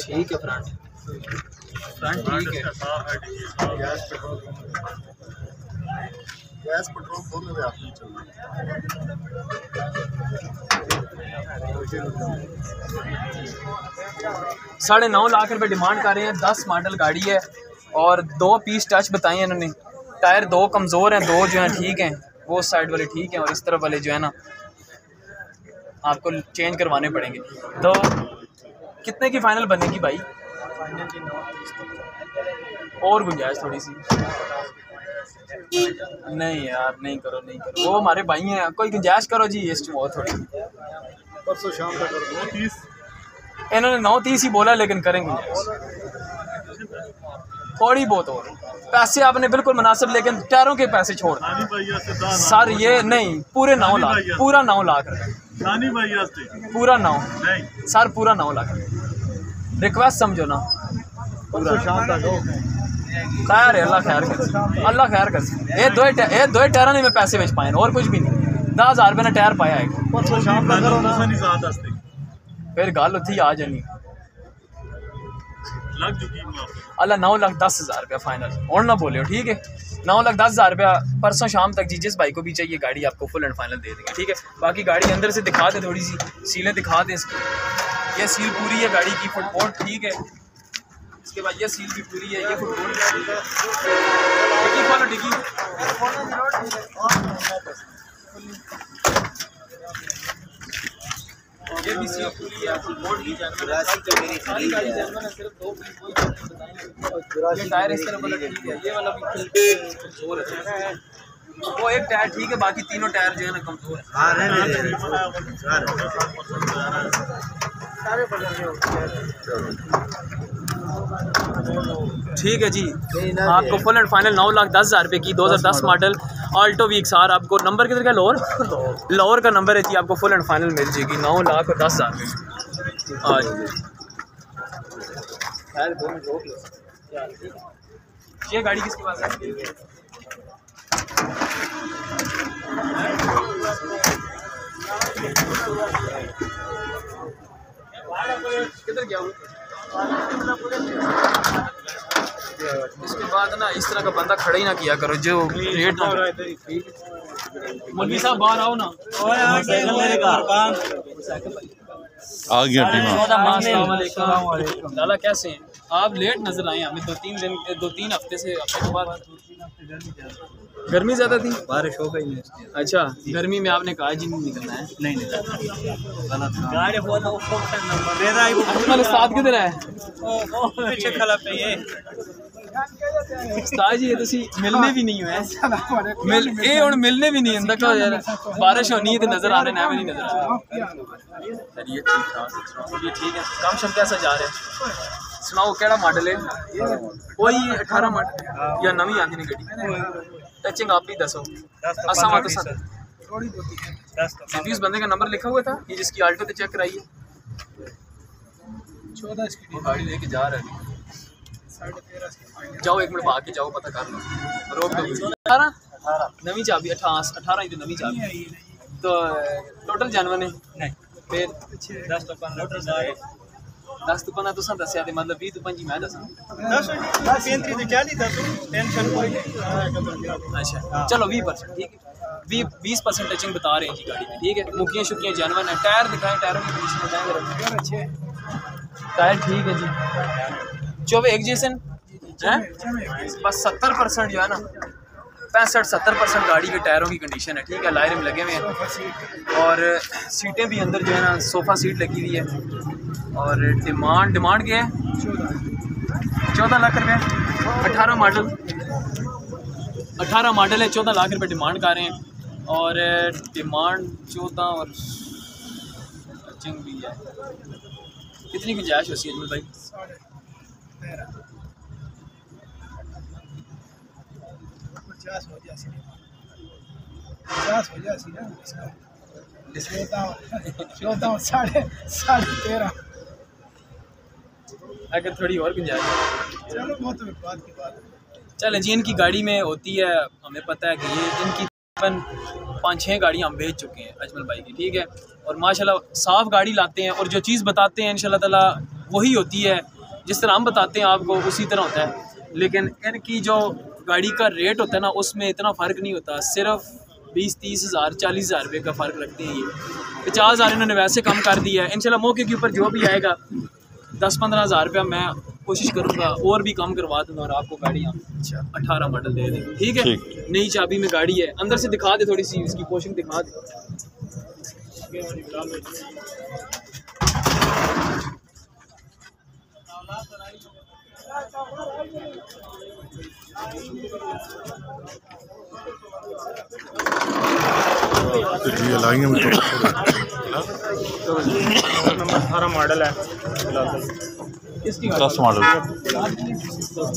A: ठीक है, फ्रंट। फ्रंट ठीक है।
B: गैस पेट्रोल गैस पेट्रोल दोनों में आपने
A: साढ़े नौ लाख रुपए डिमांड कर रहे हैं। दस मॉडल गाड़ी है और दो पीस टच बताए इन्होंने। टायर दो कमज़ोर हैं, दो जो हैं ठीक हैं। वो साइड वाले ठीक हैं और इस तरफ़ वाले जो है ना, आपको चेंज करवाने पड़ेंगे। तो कितने की फाइनल बनेगी भाई? और गुंजाइश थोड़ी सी। नहीं यार नहीं करो नहीं करो। वो हमारे भाई हैं कोई गुंजाइश करो जी इस वो थोड़ी।
B: परसों शाम तक कर। तीस।
A: इन्होंने नौ तीस ही बोला लेकिन करेंगे थोड़ी बहुत और। पैसे आपने बिल्कुल मुनासिब लेकिन टायरों के पैसे छोड़। सर ये नहीं पूरे नौ लाख पूरा नौ लाख
C: नानी भाई से
A: पूरा नौ
C: नहीं।
A: सर पूरा नौ लाख रिक्वेस्ट समझो ना।
B: पूरा। शाम तक
A: खैर अल्लाह खैर कर। अल्लाह खैर कर। ये दो ये दो टायर नहीं मैं पैसे बेच पाए और कुछ भी नहीं। दस हज़ार रुपये ने टायर पाया है फिर गल उ आ जानी। अल्लाह, नौ लाख दस हज़ार रुपया फाइनल और ना बोले ठीक है? नौ लाख दस हज़ार रुपया परसों शाम तक जी, जिस भाई को भी चाहिए, गाड़ी आपको फुल एंड फाइनल दे देंगे, ठीक है? बाकी गाड़ी अंदर से दिखा दे थोड़ी सी, सीलें दिखा दें इसकी। ये सील पूरी है गाड़ी की फुटबोर्ड ठीक है? इसके बाद ये सील भी पूरी है, ये डिक्की ये भी सील पूरी है फुटबोर्ड भी जानवर है सारी गाड़ी जानवर है। सिर्फ़ दो पीस कोई जानवर बताएँगे ये टायर इस तरफ़ वाला ठीक है। ये वाला भी कमज़ोर है। वो एक टायर ठीक है बाकी तीनों टायर जो है ना कमज़ोर है।
B: हाँ रहने
A: ठीक है जी। आपको फुल एंड फाइनल नौ लाख दस हज़ार रुपये की दो हज़ार दस मॉडल ऑल्टो वीक्स आर आपको नंबर किधर का लोअर लोअर का नंबर है जी आपको फुल एंड फाइनल मिल जाएगी नौ लाख और दस हज़ार। रुपये आज ये गाड़ी किसके पास है? किधर गया हूँ इसके बाद ना इस तरह का बंदा खड़ा ही ना किया करो जो रेट ना मौलवी साहब बाहर आओ ना।
D: आ गया टीम
A: अस्सलाम लाला कैसे हैं? आप लेट नज़र आए हमें दो तीन दिन दो तीन हफ़्ते से हफ़्ते के बाद। गर्मी ज़्यादा थी?
B: बारिश हो गई नहीं
A: अच्छा गर्मी में आपने कहा जी नहीं निकलना है।
B: नहीं नहीं
C: गाड़ी फ़ोन
A: अजमल किधर है ਉਸਤਾਦ ਜੀ ਇਹ ਤੁਸੀਂ ਮਿਲਨੇ ਵੀ ਨਹੀਂ ਹੋਏ ਮਿਲ ਇਹ ਹੁਣ ਮਿਲਨੇ ਵੀ नहीं ਹੁੰਦਾ क्यों यार बारिश होनी है तो नजर आ रहे हैं नहीं नजर आ रहे चलिए ठीक ठाक ये ठीक है काम शम कैसा जा रहा है सुनाओ केड़ा मॉडल है वही 18 मॉडल या नवी आंदी नहीं गड्डी टचिंग आप ही दसो असा वा तो सन
C: दस तो
A: जिस बंदे का नंबर लिखा हुआ था ये जिसकी आल्टो पे चेक कराई है
C: चौदह इसकी
A: वो गाड़ी लेके जा रहा है जाओ एक मिनट भाग के जाओ पता कर लो। रोक दो अठारह? नवी चाबी अठारह अठारह ही तो नवी चाबी। तो टोटल जानवर ने
C: नहीं।
A: फिर?
C: दस तो पंद्रह।
A: दस। तो पंद्रह तुसा दसिया मतलब बीस तो पंजी मैं दसा अच्छा चलो बीस परसेंट ठीक है। बीस बीस परसेंट टचिंग बता रहे हैं जी गाड़ी में ठीक है। मुखियाँ शुकियाँ जानवर हैं। टायर दिखाएँ टायरों की कंडीशन बताएँ टायर ठीक है जी। चौबे एक जैसन हैं? बस सत्तर परसेंट जो है ना पैंसठ सत्तर परसेंट गाड़ी के टायरों की कंडीशन है ठीक है लायर में लगे हुए हैं। और सीटें भी अंदर जो है ना सोफ़ा सीट लगी हुई है। और डिमांड डिमांड क्या है? चौदह। लाख रुपये अठारह मॉडल। अठारह मॉडल है चौदह लाख रुपये डिमांड कर रहे हैं। और डिमांड चौदह और टचिंग भी है। कितनी गुंजाइश है अजमल भाई?
C: पचास हो जासी पचास हो जासी ना इसका। चौदह साढ़े साढ़े तेरह।
A: अगर थोड़ी और गुंजाइश।
C: चलो वो तो बात की बात है।
A: चले जी इनकी गाड़ी में होती है हमें पता है कि ये इनकी पाँच छः गाड़ियाँ हम भेज चुके हैं अजमल भाई की ठीक है? और माशाल्लाह साफ़ गाड़ी लाते हैं और जो चीज़ बताते हैं इंशाल्लाह ताला वही होती है। जिस तरह हम बताते हैं आपको उसी तरह होता है। लेकिन इनकी जो गाड़ी का रेट होता है ना उसमें इतना फ़र्क नहीं होता। सिर्फ़ बीस तीस हज़ार चालीस हज़ार रुपये का फ़र्क रखते हैं ये। पचास हज़ार इन्होंने वैसे कम कर दिया है। इंशाल्लाह मौके के ऊपर जो भी आएगा दस पंद्रह हज़ार रुपया मैं कोशिश करूँगा और भी कम करवा दूँगा और आपको गाड़ियाँ अठारह मॉडल दे दें। ठीक है। नई चाबी में गाड़ी है। अंदर से दिखा दे थोड़ी सी इसकी पोशिंग दिखा दे।
D: तो जी लाएँगे मुझे
C: नंबर अठारह मॉडल है।
A: इसकी
D: दस मॉडल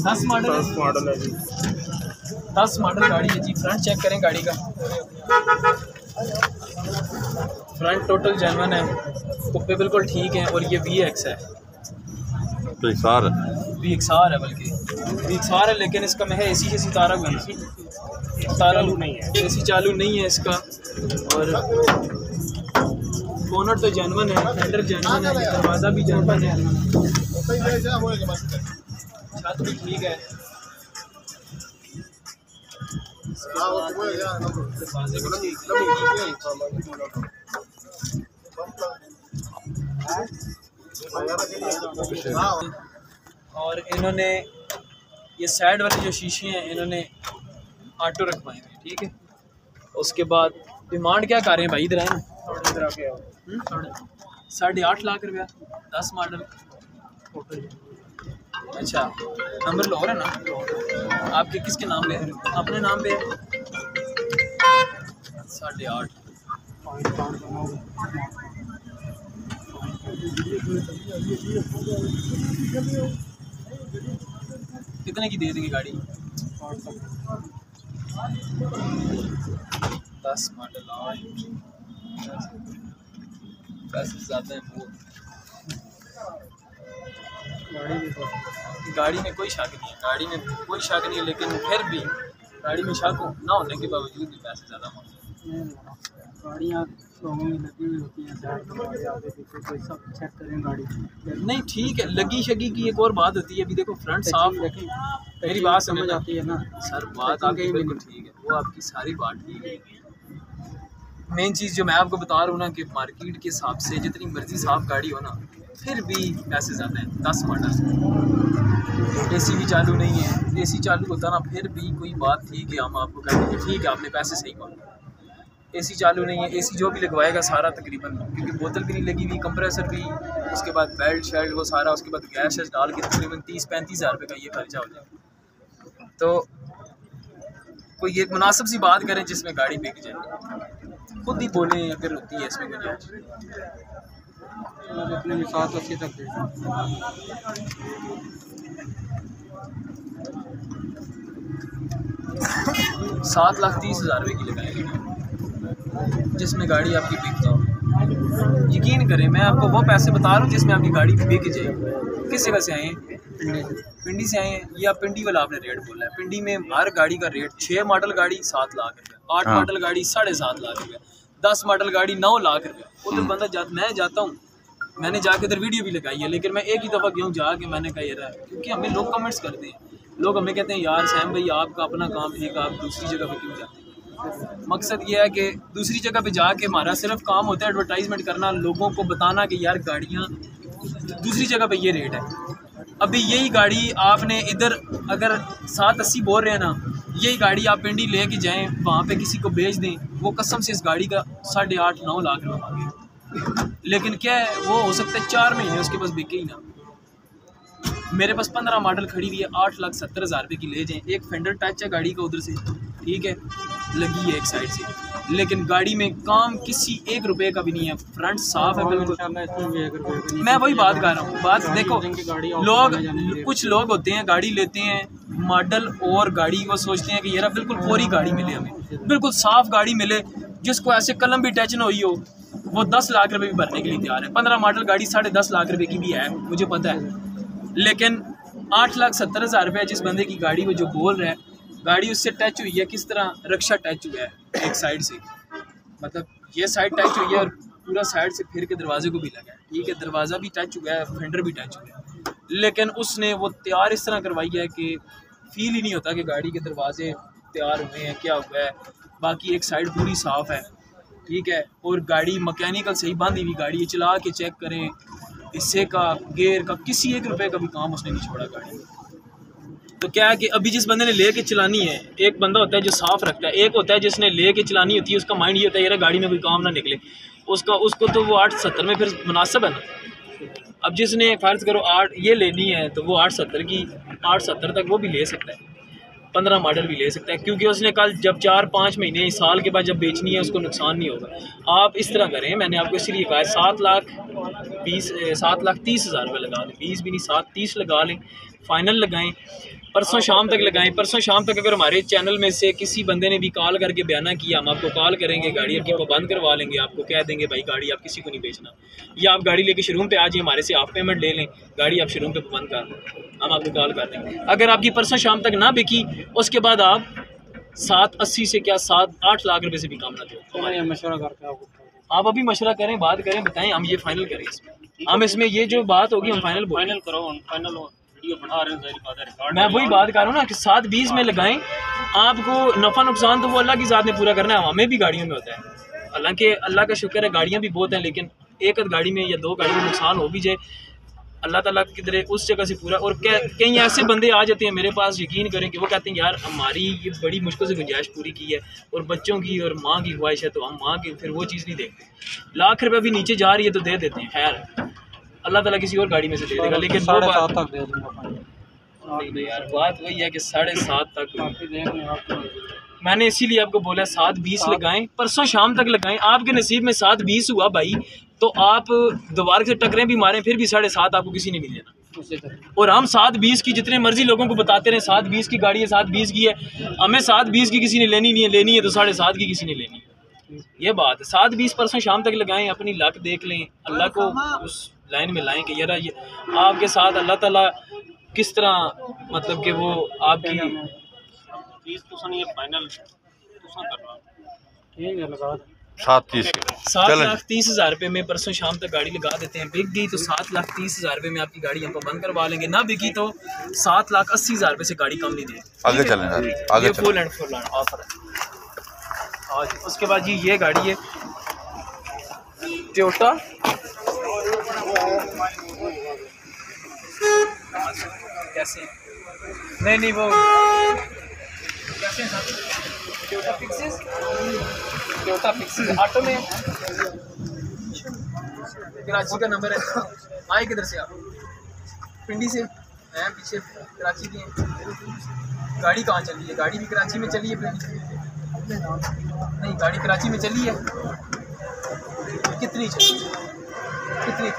A: दस मॉडल
C: दस मॉडल है जी।
A: दस मॉडल गाड़ी है जी। फ्रंट चेक करें गाड़ी का। फ्रंट टोटल जेनवन है। कुप्पे बिल्कुल ठीक है और ये वी एक्स है।
D: तो एक सार
A: वी एक्स आर है बल्कि। वी एक्स आर है लेकिन इसका मैं है ए सी तारा है तारा नहीं है। ए सी चालू नहीं है इसका। और बोनट तो जेनवन है फेंडर जेनवन है दरवाज़ा भी जेनवन है। छत भी ठीक है। दरवाजे भी ठीक है। और इन्होंने ये साइड वाले जो शीशे हैं इन्होंने ऑटो रखवाए हैं ठीक है? उसके बाद डिमांड क्या कर रहे हैं भाई इधर आए ना? हम्म? साढ़े। आठ लाख रुपया दस मॉडल अच्छा नंबर लो है ना? आपके किसके नाम पे? है अपने नाम पे? है साढ़े आठ। कितने की दे देंगे गाड़ी? दस मॉडल पैसे ज़्यादा हैं वो। गाड़ी में कोई शक नहीं है, गाड़ी में कोई शक नहीं है, लेकिन फिर भी गाड़ी में शक ना होने के बावजूद भी पैसे ज़्यादा मांगते हैं
C: गाड़ियाँ लोगों की लगी हुई होती हैं कोई सब चेक करें गाड़ी।
A: नहीं ठीक है लगी शगी की एक और बात होती है अभी देखो फ्रंट साफ़ मेरी बात समझ आती है ना। सर बात आपकी बिल्कुल ठीक है। वो आपकी सारी बात ठीक है। मेन चीज़ जो मैं आपको बता रहा हूँ ना कि मार्केट के हिसाब से जितनी मर्ज़ी साफ़ गाड़ी हो ना फिर भी पैसे ज़्यादा हैं दस मॉडल ए सी भी चालू नहीं है। ए सी चालू होता ना फिर भी कोई बात थी कि हम आपको कहते हैं ठीक है आपने पैसे सही मांगे। एसी चालू नहीं है एसी जो भी लगवाएगा सारा तकरीबन क्योंकि बोतल भी नहीं लगी हुई कंप्रेसर भी उसके बाद बेल्ट शेल्ट वो सारा उसके बाद गैस शैस डाल के तकरीबन तीस पैंतीस हज़ार रुपये का ये खर्चा हो जाएगा। तो कोई एक मुनासिब सी बात करें जिसमें गाड़ी बिक जाए। खुद ही बोलें अगर होती है इसमें गुंजाइश
C: अपने में सात अस्सी तक
A: सात लाख तीस हज़ार रुपये की लगाएँगे जिसमें गाड़ी आपकी बिक जाए यकीन करें मैं आपको वो पैसे बता रहा हूँ जिसमें आपकी गाड़ी बिक जाए। किस जगह से आए हैं? पिंडी। से आए हैं? या पिंडी वाला आपने रेट बोला है। पिंडी में हर गाड़ी का रेट छः मॉडल गाड़ी सात लाख रुपये आठ
D: हाँ।
A: मॉडल गाड़ी साढ़े सात लाख रुपये दस मॉडल गाड़ी नौ लाख रुपये उधर बंदा जा मैं जाता हूँ। मैंने जाके उधर वीडियो भी लगाई है लेकिन मैं एक ही दफ़ा गया हूँ जाके मैंने कहा यार क्योंकि हमें लोग कमेंट्स करते हैं। लोग हमें कहते हैं यार सैम भाई आपका अपना काम ठीक है आप दूसरी जगह पर क्यों जाते हैं? मकसद ये है कि दूसरी जगह पे जाके हमारा सिर्फ़ काम होता है एडवर्टाइजमेंट करना, लोगों को बताना कि यार गाड़ियाँ, दूसरी जगह पे ये रेट है। अभी यही गाड़ी आपने इधर अगर सात अस्सी बोल रहे हैं ना, यही गाड़ी आप पिंडी ले के जाएँ, वहाँ पे किसी को बेच दें, वो कसम से इस गाड़ी का साढ़े आठ, नौ लाख रुपये मांगे। लेकिन क्या है, वो हो सकता है चार महीने उसके पास बिके ही ना। मेरे पास पंद्रह मॉडल खड़ी हुई है, आठ लाख सत्तर हज़ार रुपये की ले जाएँ। एक फेंडर टच है गाड़ी का उधर से, ठीक है? लगी है एक साइड से। लेकिन गाड़ी में काम किसी एक रुपए का भी नहीं है। फ्रंट साफ़ है बिल्कुल। मैं वही बात कर रहा हूँ। बात देखो लोग कुछ लोग होते हैं गाड़ी लेते हैं मॉडल और गाड़ी को सोचते हैं कि यार बिल्कुल पूरी गाड़ी मिले हमें। बिल्कुल साफ़ गाड़ी मिले जिसको ऐसे कलम भी टच ना हुई हो वो दस लाख रुपए भी भरने के लिए तैयार है। पंद्रह मॉडल गाड़ी साढ़े दस लाख रुपए की भी है मुझे पता है। लेकिन आठ लाख सत्तर हज़ार रुपये जिस बंदे की गाड़ी वो जो बोल रहा है गाड़ी उससे टच हुई है, किस तरह? रक्षा टच हुआ है, एक साइड से। मतलब ये साइड टच हुई है और पूरा साइड से फिर के दरवाजे को भी लगा है। ठीक है, दरवाज़ा भी टच हुआ है फेंडर भी टच हुआ है। लेकिन उसने वो तैयार इस तरह करवाई है कि फील ही नहीं होता कि गाड़ी के दरवाजे तैयार हुए हैं, क्या हुआ है। बाकी एक साइड पूरी साफ़ है। ठीक है, और गाड़ी मकैनिकल सही बांधी हुई, गाड़ी चला के चेक करें। हिस्से का गेयर का किसी एक रुपए का भी काम उसने नहीं छोड़ा गाड़ी। तो क्या है कि अभी जिस बंदे ने लेके चलानी है, एक बंदा होता है जो साफ़ रखता है, एक होता है जिसने लेके चलानी होती है, उसका माइंड ये होता है, यार, गाड़ी में कोई काम ना निकले। उसका, उसको तो वो आठ सत्तर में फिर मुनासिब है ना? अब जिसने फ़र्ज़ करो आठ, ये लेनी है तो वो आठ सत्तर की, आठ सत्तर तक वो भी ले सकता है। पंद्रह मॉडल भी ले सकता है, क्योंकि उसने कल जब चार पाँच महीने साल के बाद जब बेचनी है, उसको नुकसान नहीं होगा। आप इस तरह करें, मैंने आपको इसलिए कहा है, सात लाख बीस, सात लाख तीस हज़ार रुपये लगा लें, बीस भी नहीं, सात तीस लगा लें फ़ाइनल लगाएँ। परसों शाम तक लगाएँ। परसों शाम तक अगर हमारे चैनल में से किसी बंदे ने भी कॉल करके बयाना किया हम आपको कॉल करेंगे गाड़ी आपकी बंद करवा लेंगे आपको कह देंगे भाई गाड़ी आप किसी को नहीं बेचना। या आप गाड़ी लेके शोरूम पे आ जाइए हमारे से आप पेमेंट ले लें गाड़ी आप शोरूम पे बंद कर दें। हम आपको कॉल कर देंगे। अगर आपकी परसों शाम तक ना बिकी उसके बाद आप सात अस्सी से क्या सात आठ लाख रुपए से भी काम ना दो
C: आपको
A: आप अभी मशवरा करें बात करें बताएँ हम ये फाइनल करें इसमें। हम इसमें ये जो बात होगी हम फाइनल फाइनल करो फाइनल हैं। मैं वही बात कर रहा हूँ ना कि सात बीस में लगाएँ आपको नफ़ा नुकसान तो वो अल्लाह की ज़ात ने पूरा करना है हमें भी गाड़ियों में होता है। हालाँकि अल्लाह का शुक्र है गाड़ियाँ भी बहुत हैं लेकिन एक अद गाड़ी में या दो गाड़ी में नुकसान हो भी जाए अल्लाह ताला की तरह उस जगह से पूरा और कई ऐसे बंदे आ जाते हैं मेरे पास यकीन करें कि वो कहते हैं यार हमारी ये बड़ी मुश्किल से गुंजाइश पूरी की है और बच्चों की और माँ की ख्वाहिश है तो हम माँ की फिर वो चीज़ नहीं देखते। लाख रुपये भी नीचे जा रही है तो दे देते हैं खैर। अल्लाह ताला किसी और गाड़ी में से दे देगा लेकिन
C: साढ़े
A: बात
C: सात तक दे दूँगा
A: नहीं नहीं यार बात वही है कि साढ़े सात तक। मैंने इसीलिए आपको बोला सात बीस लगाएँ परसों शाम तक लगाएँ। आपके नसीब में सात बीस हुआ भाई तो आप दोबारा से टकरें भी मारें फिर भी साढ़े सात आपको किसी ने नहीं देना। और हम सात बीस की जितने मर्ज़ी लोगों को बताते रहे सात बीस की गाड़ी है सात बीस की है। हमें सात बीस की किसी ने लेनी नहीं है लेनी है तो साढ़े सात की किसी ने लेनी है। ये बात है सात बीस परसों शाम तक लगाएँ अपनी लक देख लें अल्लाह को उस लाइन में लाएँ कि यार ये आपके साथ अल्लाह ताला किस तरह मतलब कि वो आपकी
C: है लगा दें।
D: सात तीस
A: सात लाख तीस हज़ार रुपये में परसों शाम तक गाड़ी लगा देते हैं। बिक गई तो सात लाख तीस हज़ार रुपये में आपकी गाड़ी हम बंद करवा लेंगे। ना बिकी तो सात लाख अस्सी हज़ार रुपये से गाड़ी कम नहीं देगी।
D: आगे चलें आगे
A: फुल एंड फुल ऑफ़र है। हाँ उसके बाद जी ये गाड़ी है टोयोटा कैसे नहीं नहीं वो कैसे? टोयोटा टोयोटा ऑटो में कराची का नंबर है। आए किधर से आप? पिंडी से हैं पीछे कराची की हैं। गाड़ी कहाँ चली है? गाड़ी भी कराची में चली है फिर नहीं गाड़ी कराची में चली है। कितनी चली है? कितनी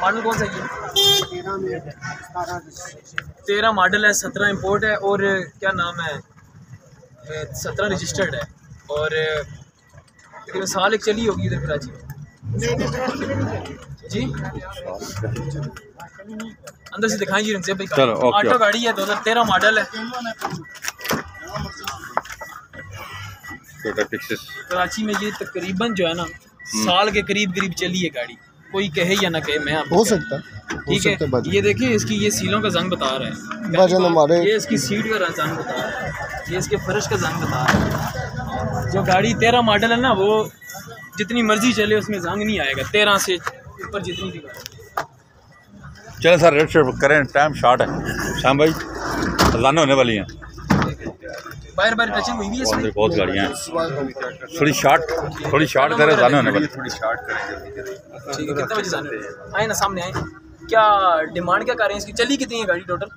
A: मॉडल कौन सा ये? तेरह मॉडल है सत्रह इंपोर्ट है और क्या नाम है? सत्रह रजिस्टर्ड है। और तकरीबन साल एक चली होगी इधर कराची जी? अंदर से दिखाएँ जी रंजीत भाई ऑटो। गाड़ी है 2013 मॉडल है। कराची में ये तकरीबन जो है ना साल के करीब करीब चली है गाड़ी। कोई कहे या ना कहे मैं आपको
E: हो सकता
A: ठीक
E: है?
A: है ये देखिए इसकी ये सीलों का जंग बता रहा है।
E: वज़न हमारे-
A: ये इसकी सीट का जंग बता रहा है। ये इसके फर्श का जंग बता रहा है। जो गाड़ी तेरह मॉडल है ना वो जितनी मर्ज़ी चले उसमें जंग नहीं आएगा। तेरह से ऊपर जितनी भी
D: चलें सर रेड करें टाइम शॉर्ट है। शाम भाई अजाने होने वाली हैं।
A: बाहर बाहर टचिंग हुई भी है
D: बहुत
A: इसमें
D: बहुत गाड़ियाँ हैं। थोड़ी शॉर्ट थोड़ी शॉर्ट करें अजाने होने वाली
A: ठीक है कितने बजे जाने आए ना सामने आए। क्या डिमांड क्या कर रहे हैं इसकी? चली कितनी है गाड़ी टोटल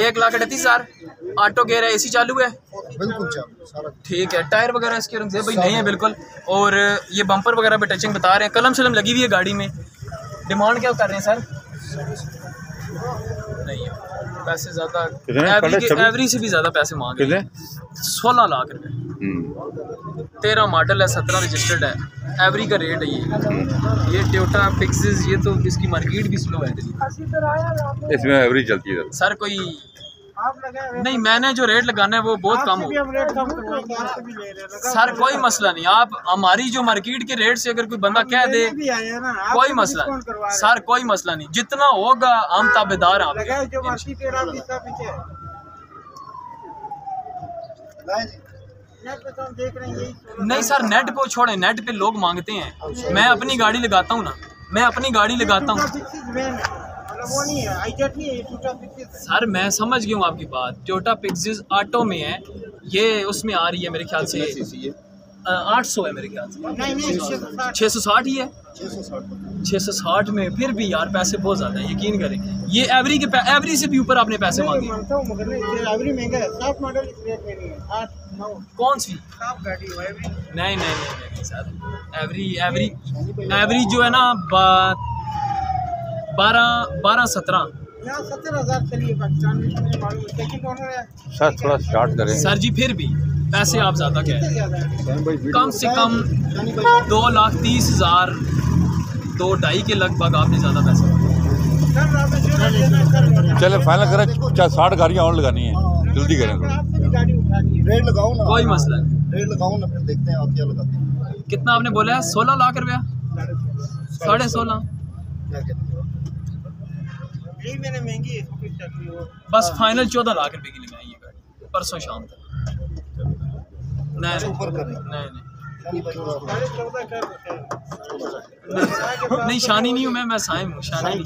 A: एक लाख अड़तीस हज़ार। ऑटो गेयर है एसी चालू है?
E: बिल्कुल सारा
A: ठीक है टायर वगैरह इसके रंग भाई नहीं है बिल्कुल। और ये बम्पर वगैरह पे टचिंग बता रहे हैं। कलम शलम लगी हुई है गाड़ी में। डिमांड क्या कर रहे हैं सर पैसे ज़्यादा एवरी से भी ज़्यादा पैसे मांग रहे हैं। सोलह लाख रुपए।
D: हम्म,
A: तेरह मॉडल है सत्रह रजिस्टर्ड है। एवरी का रेट है ये। ये ट्योटा पिक्सिस ये तो इसकी मार्केट भी स्लो है।
D: इसमें एवरेज चलती है।
A: सर कोई नहीं मैंने जो रेट लगाना है वो बहुत कम हो सर कोई मसला नहीं आप हमारी जो मार्केट के रेट से अगर कोई बंदा कह दे कोई मसला नहीं। सर कोई मसला नहीं जितना होगा हम ताबेदार हैं आपके नहीं सर नेट को छोड़े नेट पे लोग मांगते हैं। मैं अपनी गाड़ी लगाता हूँ ना मैं अपनी गाड़ी लगाता हूँ। सर मैं समझ गया हूँ आपकी बात। टोयोटा पिक्सिस ऑटो में है। ये उसमें आ रही है मेरे ख्याल से। आठ सौ है मेरे ख्याल से। छः सौ साठ। ही है? छः सौ साठ। में फिर भी यार पैसे बहुत ज़्यादा है यकीन करें। ये एवरी के एवरी से भी ऊपर आपने पैसे मांगे। कौन सी? नहीं नहीं नहीं नहीं, नहीं सर एवरी एवरी एवरी जो है ना बारह बारह सत्रह।
D: सर थोड़ा शॉर्ट करें।
A: सर जी फिर भी। पैसे आप ज़्यादा कह। रहे कम से कम दो लाख तीस हज़ार दो ढाई के लगभग आपने ज़्यादा पैसे
D: चले फाइनल करें। चाहे साठ गाड़ियाँ और लगानी है। जल्दी करें।
E: रेट लगाओ ना।
A: कोई मसला नहीं।
E: रेट लगाओ ना फिर देखते हैं आप क्या लगाते हैं।
A: कितना आपने बोला है? सोलह लाख रुपया? साढ़े सोलह।
E: हैं
A: बस फाइनल चौदह लाख रुपए की लगाई ये गाड़ी परसों शाम तक। नहीं नहीं नहीं।
E: शानी
A: नहीं। शानी नहीं हूँ मैं मैं साइम हूँ शानी नहीं।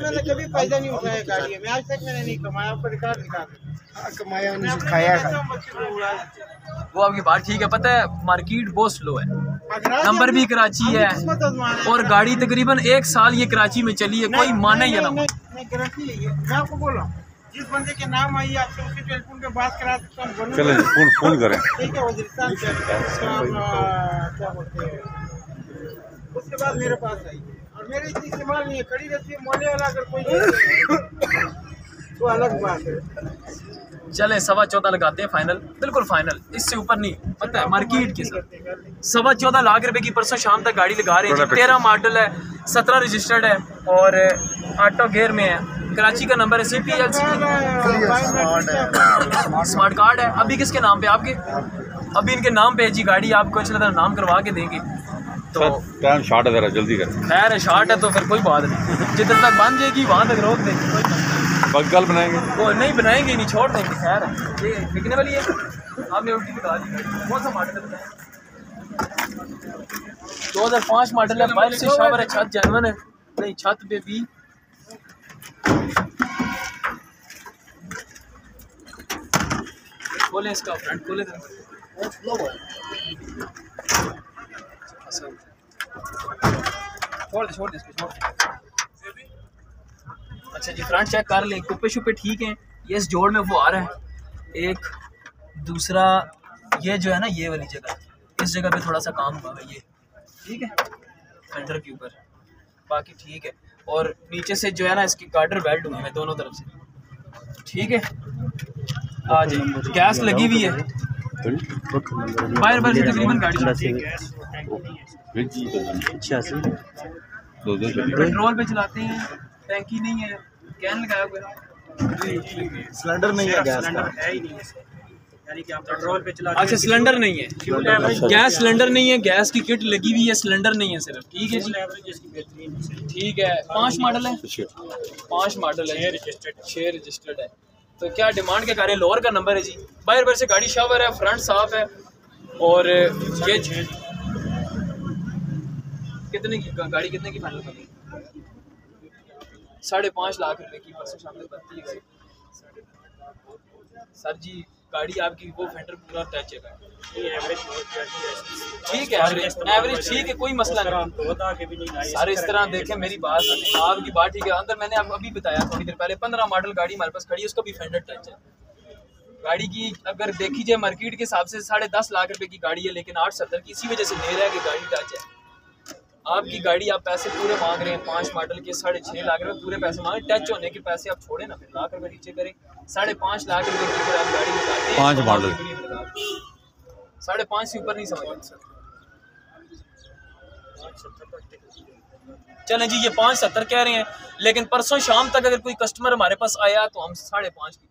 C: मैंने कभी फ़ायदा नहीं उठाया गाड़ी में। आज तक मैंने नहीं कमाया आपको रिकॉर्ड निकाल
E: कमाया नहीं खाया
A: वो आपकी बात ठीक है पता है मार्केट बहुत स्लो है। नंबर भी कराची है। और गाड़ी तकरीबन एक साल ये कराची में चली है कोई माने या ना
C: मैं गारंटी है ये। मैं आपको बोल रहा हूँ जिस बंदे के नाम आई आपसे उसके टेलीफोन पे बात करा सकता हूँ
D: चले फ़ोन फ़ोन करें।
C: ठीक है वजीरिस्तान से आ, क्या बोलते हैं? उसके बाद मेरे पास आई। और मेरे इतनी इस्तेमाल नहीं है खड़ी रहती है मोले वाला अगर कोई तो अलग बात है।
A: चले सवा चौदह लगाते हैं फाइनल बिल्कुल फाइनल इससे ऊपर नहीं पता है मार्केट के साथ। सवा चौदह लाख रुपए की परसों शाम तक गाड़ी लगा रहे हैं तेरह मॉडल है सत्रह रजिस्टर्ड है और ऑटो गेयर में है। कराची का नंबर है C P L C smart card है। अभी किसके नाम पे? आपके? अभी इनके नाम पे है जी गाड़ी। आपको अच्छा लगता है नाम करवा के देंगे। तो
D: टाइम शॉर्ट है ज़रा जल्दी करें।
A: खैर शॉर्ट है तो फिर कोई बात नहीं। जितने तक बन जाएगी वहाँ तक रोक देंगे। कोई
D: कल बनाएँगे।
A: वो नहीं, बनाएँगे नहीं, छोड़ देंगे, खैर। ये बिकने वाली है। आपने उल्टी बता दी। कौन सा मॉडल है? दो हज़ार पाँच मॉडल है बाइक से शावर है, छत जानवर है। नहीं, छत पे भी। खोले इसका फ्रंट, खोले छोड़ दे छोड़ दे इसको, छोड़ दे। अच्छा जी फ्रंट चेक कर लें। कुप्पे शुप्पे ठीक हैं? ये इस जोड़ में वो आ रहा है। एक दूसरा ये जो है ना ये वाली जगह। इस जगह पे थोड़ा सा काम हुआ है ये। ठीक है? सेंटर के ऊपर। बाकी ठीक है। और नीचे से जो है ना इसकी गार्डर बेल्ट हुई है दोनों तरफ़ से। ठीक है? आ जाइए गैस लगी हुई है। बाहर बाहर से तकरीबन गाड़ी
D: दो दो
A: पेट्रोल पे चलाते हैं। टैंकी नहीं है कैन लगाया हुआ है।
E: सिलेंडर नहीं है गैस
C: सिलेंडर है ही नहीं है यानी कि आप पेट्रोल पे चला
A: अच्छा सिलेंडर नहीं है। गैस सिलेंडर नहीं है गैस की किट लगी हुई है सिलेंडर नहीं है सिर्फ़। ठीक है जी।
C: एवरेज इसकी बेहतरीन है।
A: ठीक है। पाँच मॉडल है? पाँच मॉडल है। छः रजिस्टर्ड है। तो क्या डिमांड क्या करें लोअर का नंबर है जी? बाहर बाहर से गाड़ी शावर है फ्रंट साफ़ है और ये कितने की गाड़ी कितने की फाइनल करें साढ़े पाँच लाख रुपए की परसों शाम तक बनती है। सर जी गाड़ी आपकी वो फेंडर पूरा टच है। ठीक है एवरेज ठीक है कोई मसला नहीं। सर इस तरह देखें मेरी बात आपकी बात ठीक है। अंदर मैंने आपको अभी बताया थोड़ी देर पहले पंद्रह मॉडल गाड़ी हमारे पास खड़ी है उसका भी फेंडर टच है। गाड़ी की अगर देखी जाए मार्केट के हिसाब से साढ़े दस लाख रुपए की गाड़ी है लेकिन आठ सत्तर की इसी वजह से ले रहा है कि गाड़ी टच है। आपकी गाड़ी आप पैसे पूरे मांग रहे हैं पाँच मॉडल के साढ़े छः लाख रुपए पूरे पैसे मांगे टच होने के पैसे आप छोड़े ना फिर लाख रुपए नीचे करें साढ़े पाँच लाख रुपए की आप गाड़ी लगाते हैं
D: पाँच
A: तो
D: मॉडल।
A: हैं। साढ़े पाँच से ऊपर नहीं समझ सर चलें जी ये पाँच सत्तर कह रहे हैं लेकिन परसों शाम तक अगर कोई कस्टमर हमारे पास आया तो हम साढ़े पाँच की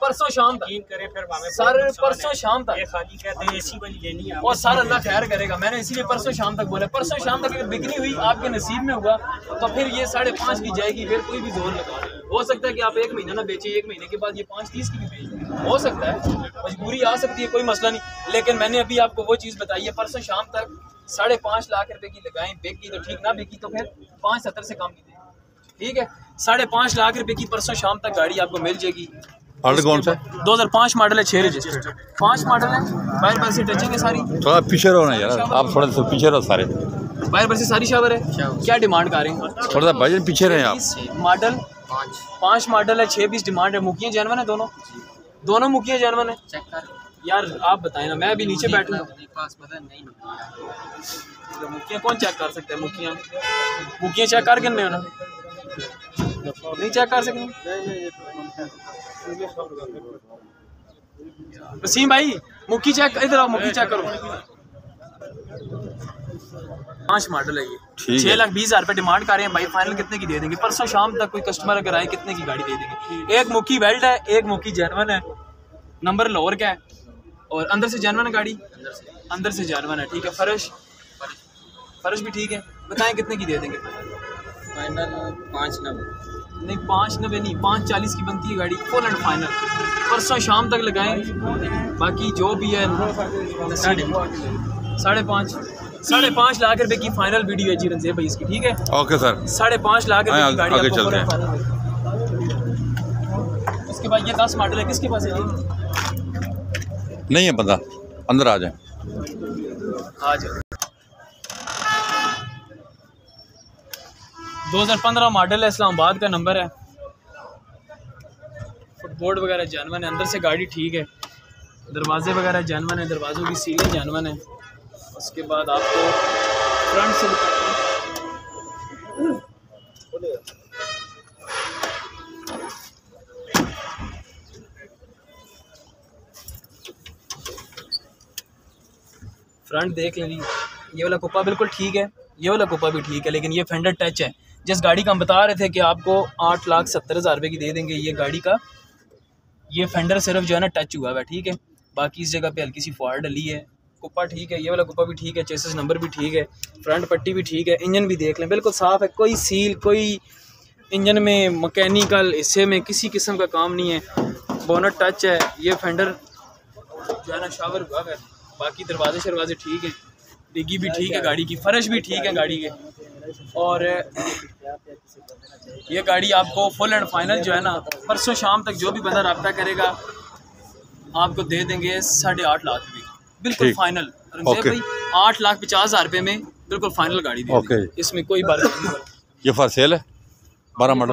A: परसों शाम तक।
C: यकीन फिर
A: सर परसों शाम
C: ये खाली कहते हैं एसी वाली लेनी है।
A: और सर अल्लाह खैर करेगा। मैंने इसीलिए परसों शाम तक बोला परसों शाम तक अगर बिक्री हुई आपके नसीब में हुआ तो फिर ये साढ़े पाँच की जाएगी फिर कोई भी ज़ोर लगा हो सकता है कि आप एक महीना ना बेचे एक महीने के बाद ये पाँच तीस की भी बेच हो सकता है मजबूरी आ सकती है कोई मसला नहीं। लेकिन मैंने अभी आपको वो चीज़ बताई है परसों शाम तक साढ़े पाँच लाख रुपए की लगाएँ बिकी तो ठीक ना बिकी तो फिर पाँच सत्तर से कम की ठीक है साढ़े पाँच लाख रुपए की परसों शाम तक गाड़ी आपको मिल जाएगी।
D: मॉडल कौन सा?
A: दो हज़ार पाँच मॉडल है छः रजिस्टर पाँच मॉडल है बाहर बाहर से टचिंग है सारी।
D: थोड़ा पीछे रहो ना यार आप थोड़ा सा पीछे रहो सारे।
A: बाहर बाहर से सारी शावर है। क्या डिमांड कर रहे हैं?
D: थोड़ा सा भाईजान पीछे रहे आप।
A: मॉडल पाँच मॉडल है छः बीस डिमांड है। मुखियाँ जानवन है दोनों? दोनों मुखियाँ जानवन है? यार आप बताएँ ना मैं अभी नीचे बैठूँ। तो मुखियाँ कौन चेक कर सकता है? मुखियाँ। मुखियाँ चेक कर करने हो ना? नहीं चेक कर सकते वसीम भाई मुखी चेक इधर आओ मुखी चेक करो। पाँच मॉडल है ये। छह लाख बीस हज़ार रुपए डिमांड कर रहे हैं भाई फाइनल कितने की दे देंगे? परसों शाम तक कोई कस्टमर अगर आए कितने की गाड़ी दे देंगे? एक मुखी वेल्ड है एक मुखी जैनवन है। नंबर लोअर का है। और अंदर से जैनवन है गाड़ी? अंदर से। जैनवन है ठीक है। फर्श? फर्श भी ठीक है। बताएँ कितने की दे देंगे?
B: फाइनल पाँच नंबर
A: नहीं पाँच नब्बे नहीं पाँच चालीस की बनती है गाड़ी फुल एंड फाइनल परसों शाम तक लगाएँ बाकी जो भी है साढ़े पाँच। साढ़े पाँच लाख रुपए की फाइनल वीडियो है जी रंजीब भाई इसकी ठीक है?
D: Okay sir.
A: साढ़े पाँच लाख रुपए
D: हाँ,
A: की गाड़ी
D: आगे चलते
A: and इसके बाद ये दस मॉडल है किसके पास है
D: नहीं है बंदा अंदर आ जाए।
A: आ जाओ। 2015 मॉडल है, इस्लामाबाद का नंबर है। फुटबोर्ड वगैरह जानवन है, अंदर से गाड़ी ठीक है। दरवाजे वगैरह जानवन है, दरवाज़ों की सीलें जानवन है। उसके बाद आपको फ्रंट से फ्रंट देख लें जी ये वाला कुप्पा बिल्कुल ठीक है, ये वाला कुप्पा भी ठीक है, लेकिन ये फेंडर टच है। जिस गाड़ी का हम बता रहे थे कि आपको आठ लाख सत्तर हज़ार रुपये की दे देंगे ये गाड़ी का, ये फेंडर सिर्फ़ जो है ना टच हुआ है ठीक है? बाकी इस जगह पे हल्की सी फॉर डली है। कुप्पा ठीक है, ये वाला कुप्पा भी ठीक है चेसिस नंबर भी ठीक है फ्रंट पट्टी भी ठीक है इंजन भी देख लें, बिल्कुल साफ़ है, कोई सील कोई इंजन में मकैनिकल हिस्से में किसी किस्म का काम नहीं है। बोनट टच है, ये फेंडर जो है ना शावर हुआ है, बाकी दरवाजे शरवाजे ठीक है। डिग्गी भी ठीक है गाड़ी की फर्श भी ठीक है गाड़ी के। और ये गाड़ी आपको फुल एंड फाइनल जो है ना परसों शाम तक जो भी बंदा रब्ता करेगा आपको दे देंगे साढ़े आठ लाख रुपये बिल्कुल फाइनल भाई आठ लाख पचास हज़ार रुपये में बिल्कुल फाइनल गाड़ी दे
D: ओके।
A: इसमें कोई बात नहीं
D: ये फॉर सेल है? बारह मॉडल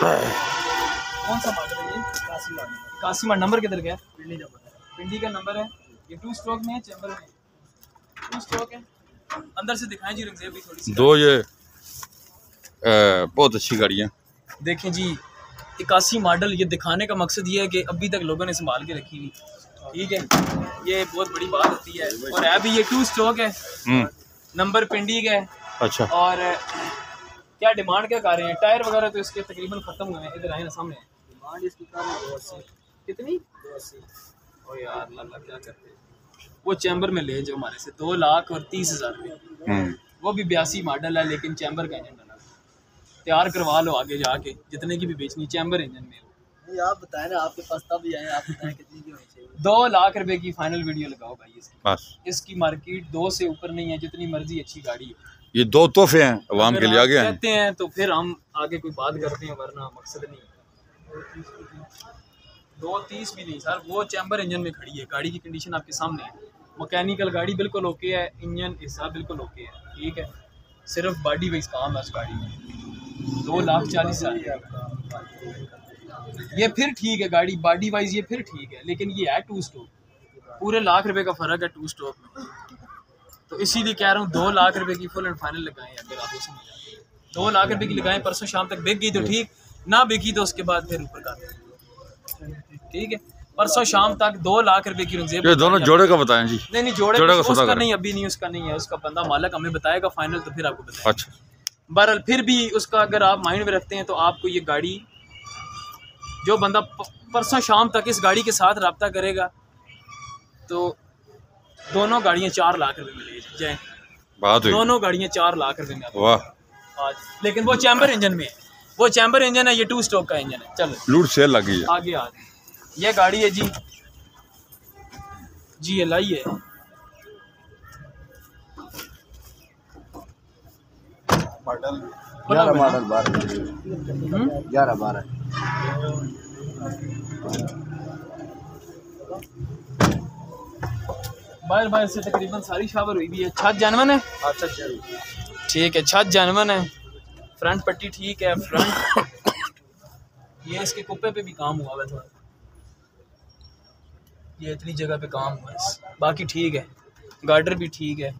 A: कौन सा मॉडल है ये? कासी मॉडल कासी मॉडल नंबर किधर गया? पिंडी नंबर पिंडी का नंबर है। ये टू स्ट्रोक में है चैम्बर में टू स्ट्रोक है। अंदर से दिखाएँ जी रंगजेब भी थोड़ी सी।
D: दो ये बहुत अच्छी गाड़ियाँ
A: देखें जी इक्यासी मॉडल ये दिखाने का मकसद ये है कि अभी तक लोगों ने संभाल के रखी हुई। ठीक है? ये बहुत बड़ी बात होती है। और है भी ये टू स्ट्रोक है।
D: हम्म,
A: नंबर पिंडी का है।
D: अच्छा।
A: और क्या डिमांड क्या कर रहे हैं? टायर वगैरह तो इसके तकरीबन ख़त्म हुए हैं। इधर आए ना सामने। डिमांड इसकी हैं कितनी ओ यार अल्लाह क्या करते वो चैम्बर में ले जाओ हमारे से दो लाख और तीस हज़ार रुपये।
D: हम्म,
A: वो भी बयासी मॉडल है लेकिन चैम्बर का इंजन डाला तैयार करवा लो आगे जाके जितने की भी बेचनी चैम्बर इंजन में
E: आप बताएँ ना आपके पास तब आए आप बताएँ कितनी की होनी चाहिए।
A: दो लाख रुपए की फाइनल वीडियो लगाओ भाई इसकी।
D: बस।
A: इसकी मार्केट दो से ऊपर नहीं है जितनी मर्ज़ी अच्छी गाड़ी हो।
D: ये दो तोहफे हैं अवाम के लिए आगे हैं।
A: कहते हैं तो फिर हम आगे कोई बात करते हैं वरना मकसद नहीं दो तीस भी नहीं, सर, वो चैम्बर इंजन में खड़ी है, गाड़ी की कंडीशन आपके सामने है। मैकेनिकल गाड़ी बिल्कुल ओके है, इंजन हिसाब बिल्कुल ओके है, ठीक है। सिर्फ़ बॉडी वाइज काम है उस गाड़ी में। दो लाख चालीस हज़ार। ये फिर ठीक है गाड़ी बॉडी वाइज ये फिर ठीक है, लेकिन ये है टू स्टोक पूरे लाख रुपए का फ़र्क है टू स्टोक में। तो इसीलिए कह रहा हूँ, दो लाख रुपए की फुल एंड फाइनल लगाएँ अगर आप उसमें दो लाख रुपए की लगाएँ, परसों शाम तक बिक गई तो ठीक, ना बिकी तो उसके बाद फिर ऊपर दें। ठीक है? परसों शाम तक दो लाख रुपए की रंगजेब
D: ये दोनों जोड़े का बताएँ जी।
A: नहीं नहीं जोड़े
D: जोड़े का
A: उसका
D: करें।
A: नहीं अभी नहीं उसका नहीं है। उसका बंदा मालक हमें बताएगा फाइनल तो फिर आपको बताएगा।
D: अच्छा।
A: बहरहाल फिर भी उसका अगर आप माइंड में रखते हैं तो आपको ये गाड़ी जो बंदा परसों शाम तक इस गाड़ी के साथ रब्ता करेगा तो दोनों गाड़ियाँ चार लाख रुपए मिलेगी। जाएँ
D: बात
A: दोनों गाड़ियाँ चार लाख रुपए में
D: वाह।
A: लेकिन वो चैम्बर इंजन में है। वो चैम्बर इंजन है ये टू स्ट्रोक का इंजन है। चलो।
D: लूट सेल लगी है।
A: आगे आ ये गाड़ी है जी। जी एल आई है।
E: ग्यारह मॉडल बारह।
A: हम्म?
E: ग्यारह बारह।
A: बाहर बाहर से तकरीबन सारी शावर हुई भी है। छत जानवन है?
E: अच्छा
A: ठीक है छत जानवन है। फ्रंट पट्टी ठीक है फ्रंट ये इसके कुप्पे पे भी काम हुआ हुआ है थोड़ा ये इतनी जगह पे काम हुआ है। बाकी ठीक है। गार्डर भी ठीक है।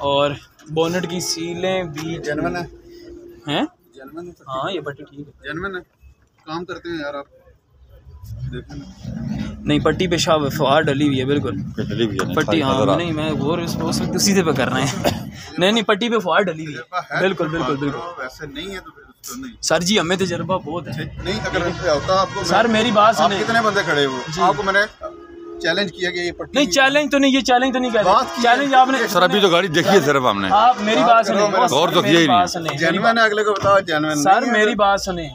A: और बोनट की सीलें भी
E: जनवन है?
A: हैं?
E: जनवन
A: हाँ ये पट्टी ठीक है।
E: जनवन है? काम करते हैं यार आप।
A: नहीं पट्टी पे शाह फुहार डली हुई है बिल्कुल।
D: है
A: पट्टी हाँ नहीं मैं वो उस सीधे पे कर रहे हैं। नहीं नहीं पट्टी पे फुहार डली हुई है। बिल्कुल बिल्कुल बिल्कुल।
E: वैसे नहीं है तो
A: सर जी हमें तजर्बा बहुत है।
E: नहीं अगर होता आपको
A: सर मेरी बात
E: आप
A: सुने।
E: कितने बंदे खड़े हो? आपको मैंने चैलेंज किया कि ये पट्टी
A: नहीं चैलेंज तो नहीं ये चैलेंज तो नहीं
E: बात
A: कहते
E: की
A: चैलेंज आपने
D: सर अभी तो गाड़ी देखी है सिर्फ़ हमने
A: आप मेरी बात सुने।
D: गौर तो किया ही नहीं।
E: जेनवन है अगले को बताओ जेनवन
A: सर मेरी बात सुने।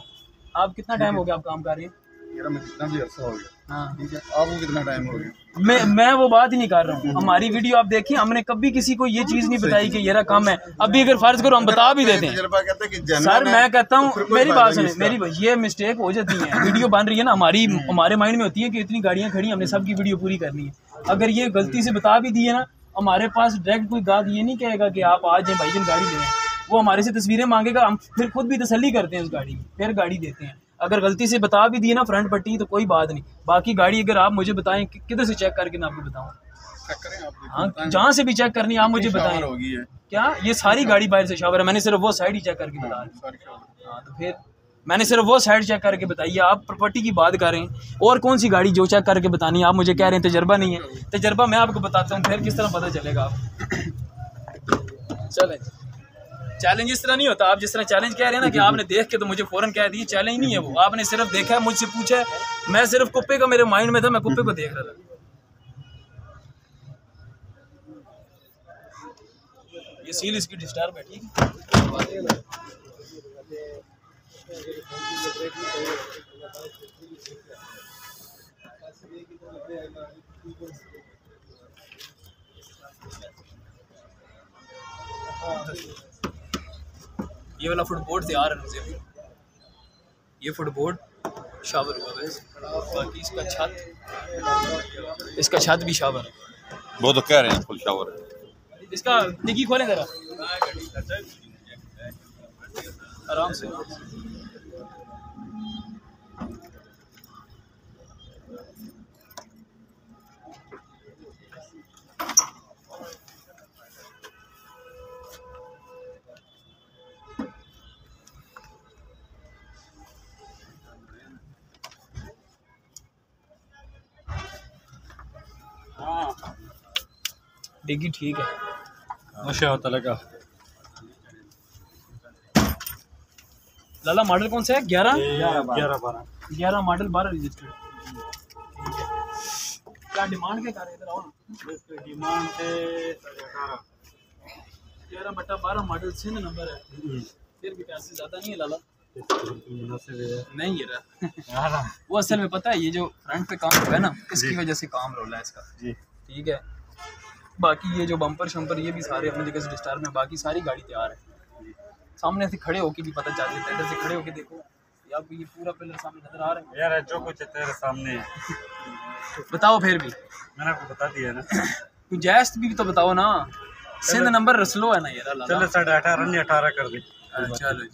A: आप कितना टाइम हो गया आप काम कर रहे हैं?
E: मेरा मैं कितना भी अर्सा हो गया।
A: हाँ।
E: ठीक है आपको कितना टाइम हो गया?
A: मैं मैं वो बात ही नहीं कर रहा हूँ। हमारी वीडियो आप देखिए हमने कभी किसी को ये चीज़ नहीं बताई कि ये रहा काम है। अभी अगर फ़र्ज़ करो हम बता भी देते हैं।
E: हैं
A: सर मैं कहता
E: तो
A: हूँ
E: कोई
A: मेरी बात
E: नहीं
A: सुने
E: इसका।
A: मेरी ये मिस्टेक हो जाती है। वीडियो बन रही है ना हमारी हमारे माइंड में होती है कि इतनी गाड़ियाँ खड़ी हैं, हमने सबकी वीडियो पूरी करनी है। अगर ये गलती से बता भी दिए ना हमारे पास डायरेक्ट कोई गाहक ये नहीं कहेगा कि आप आज जाए भाईजान गाड़ी ले। वो हमारे से तस्वीरें मांगेगा हम फिर खुद भी तसली करते हैं उस गाड़ी की फिर गाड़ी देते हैं। अगर गलती से बता भी दिए ना फ्रंट पट्टी तो कोई बात नहीं। बाकी गाड़ी अगर आप मुझे बताएँ कि किधर से चेक करके मैं आपको बताऊँ? हाँ जहाँ से भी चेक करनी आप मुझे बताएँ। क्या? ये सारी गाड़ी बाहर से शावर है। मैंने सिर्फ़ वो साइड ही चेक करके बता दी। हाँ तो फिर मैंने सिर्फ़ वो साइड चेक करके बताइए आप प्रॉपर्टी की बात कर रहे हैं। और कौन सी गाड़ी जो चेक करके बतानी है आप मुझे कह रहे हैं तजर्बा नहीं है। तजर्बा मैं आपको बताता हूँ फिर किस तरह पता चलेगा आप चलें। चैलेंज इस तरह नहीं होता। आप जिस तरह चैलेंज कह रहे हैं ना कि आपने देख के तो मुझे फ़ौरन कह दिया चैलेंज नहीं है वो। आपने सिर्फ़ देखा है मुझसे पूछा है मैं सिर्फ़ कुप्पे का मेरे माइंड में था मैं कुप्पे को देख रहा था। ये सील इसकी डिस्टर्ब है ठीक है? ये वाला फुटबोर्ड तैयार है मुझे ये फुटबोर्ड शावर हुआ वैसे बाकी इसका छत। इसका छत भी शावर। है
D: वो तो कह रहे हैं फुल शावर
A: इसका डिग्गी खोलें जरा। आराम से। डिग्गी ठीक है।
B: माशा का
A: लाला मॉडल कौन सा है? ग्यारह?
B: ग्यारह बारह।
A: ग्यारह मॉडल बारह रजिस्टर्ड क्या डिमांड क्या कर इधर आओ
B: डिमांड है
A: ग्यारह बट्टा बारह मॉडल सिंध नंबर है। फिर भी पैसे ज़्यादा नहीं है लाला।
B: है
A: नहीं है रहा वो असल में पता है ये जो फ्रंट पे काम हुआ है ना इसकी वजह से काम रोला है इसका।
B: जी।
A: ठीक है? बाकी ये जो बम्पर शम्पर ये भी सारे अपनी जगह से डिस्टार में बाकी सारी गाड़ी तैयार है। सामने से खड़े होके भी पता चल जाता है। इधर से खड़े होके देखो। आपको ये पूरा पिलर सामने नज़र आ रहा है।
B: यार जो कुछ है तेरे सामने
A: बताओ फिर भी।
B: मैंने आपको बता दिया ना।
A: गुंजाइश भी तो बताओ ना। सिंध नंबर रसलो है ना यार
B: चलो साढ़े अठारह नहीं अठारह कर दी।
A: हाँ, चलो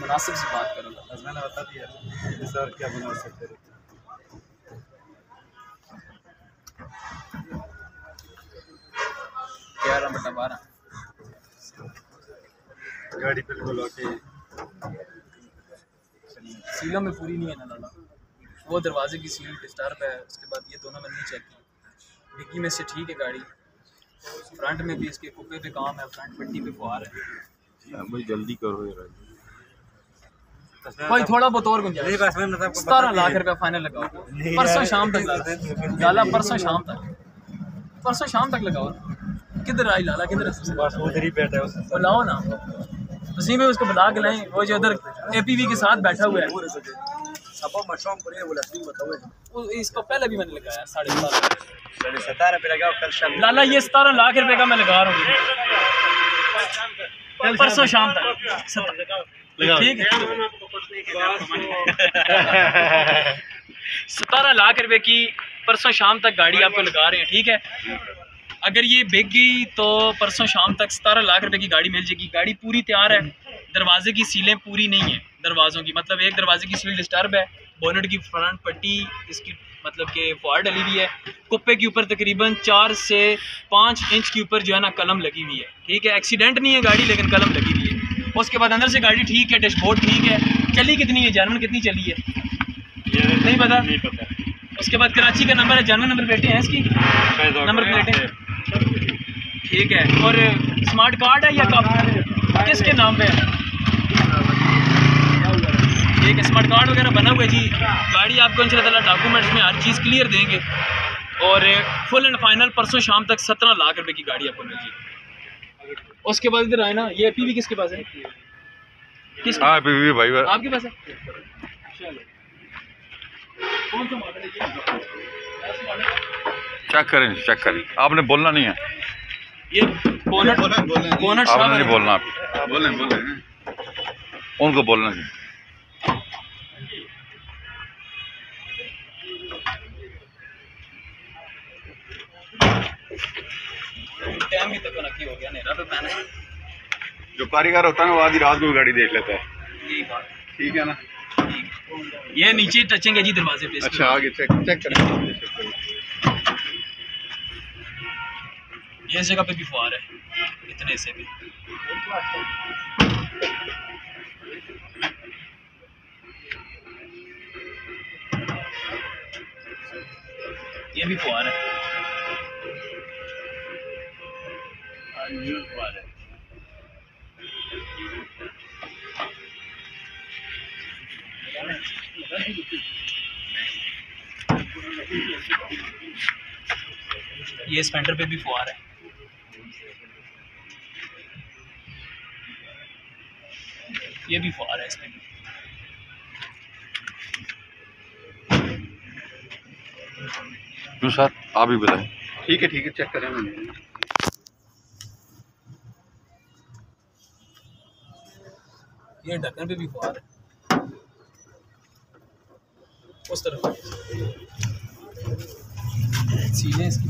A: मुनासिब से बात करो।
B: मैंने बता दिया। सर क्या बना सकते
A: ग्यारह बटा बारह
B: गाड़ी बिल्कुल ओके
A: सीलों में पूरी नहीं है ना लाला वो दरवाजे की सील डिस्टर्ब है उसके बाद ये दोनों मैंने नहीं चेक की डिग्गी में से ठीक है गाड़ी। फ्रंट में भी इसके कुप्पे पे काम है फ्रंट पट्टी पे फुहार है।
B: भाई जल्दी करो यार
A: भाई थोड़ा बहुत और गुंजाइश
B: बस मैंने आपको
A: सतारह लाख रुपया फाइनल लगाओ। परसों शाम तक लाला परसों शाम तक। परसों शाम तक लगाओ। किधर आई लाला किधर
B: उधर ही बैठा है
A: बुलाओ ना। उसी में उसको बुला के लाएँ वो जो उधर एपीवी के साथ बैठा हुआ है। इसको पहले भी मैंने लगाया साढ़े सतारह
B: पे कल शाम
A: लाला ये सतारह लाख रुपए का मैं लगा रहा हूँ। परसों शाम तक। ठीक है। सतारह लाख रुपए की परसों शाम तक गाड़ी आपको लगा रहे हैं ठीक है? अगर ये बिक गई तो परसों शाम तक सतारह लाख रुपए की गाड़ी मिल जाएगी। गाड़ी पूरी तैयार है दरवाजे की सीलें पूरी नहीं है दरवाज़ों की। मतलब एक दरवाजे की सील डिस्टर्ब है बोनट की फ्रंट पट्टी इसकी मतलब कि फुआर डली हुई है कुप्पे के ऊपर तकरीबन चार से पाँच इंच के ऊपर जो है ना कलम लगी हुई है ठीक है? एक्सीडेंट नहीं है गाड़ी लेकिन कलम लगी हुई है। उसके बाद अंदर से गाड़ी ठीक है डैशबोर्ड ठीक है। चली कितनी है? जानवन कितनी चली है? नहीं पता।
B: नहीं पता।
A: उसके बाद कराची का नंबर है जानवन नंबर प्लेटें हैं इसकी। नंबर प्लेटें ठीक है और स्मार्ट कार्ड है या कब? किसके नाम पे है? ठीक है स्मार्ट कार्ड वगैरह बना हुआ है जी। गाड़ी आपको इंशाल्लाह डॉक्यूमेंट्स में हर चीज़ क्लियर देंगे। और फुल एंड फाइनल परसों शाम तक सत्रह लाख रुपए की गाड़ी आपको मिल जाएगी उसके बाद इधर आए ना ये पी किसके पास है? किस
D: हाँ भाई भाई।
A: आपके पास है? चलो। कौन सा मॉडल है
D: चेक करें चेक करें। आपने बोलना नहीं है।
A: ये बोनट
E: बोलें, बोलें।
A: बोनट
D: आपने नहीं बोलना आप।
E: बोलें बोलें
D: उनको बोलना नहीं
A: टाइम भी तक हो गया नेरा पे पहने
E: जो कारीगर होता है ना वो आधी रात को भी गाड़ी देख लेता है। ठीक है ना?
A: ये नीचे टचिंग है जी दरवाजे पे
E: अच्छा आगे चेक चेक करें।
A: ये इस जगह पे भी फुहार है इतने से भी। ये भी फुहार है। फुहार है। ये स्पेंडर पे भी फुहार है। ये भी फुहार है इसमें। भी
D: सर आप ही बताएँ।
E: ठीक है ठीक है चेक करें मैंने।
A: ये ढक्कन पे भी फुहार है। उस तरफ़ सीलें इसकी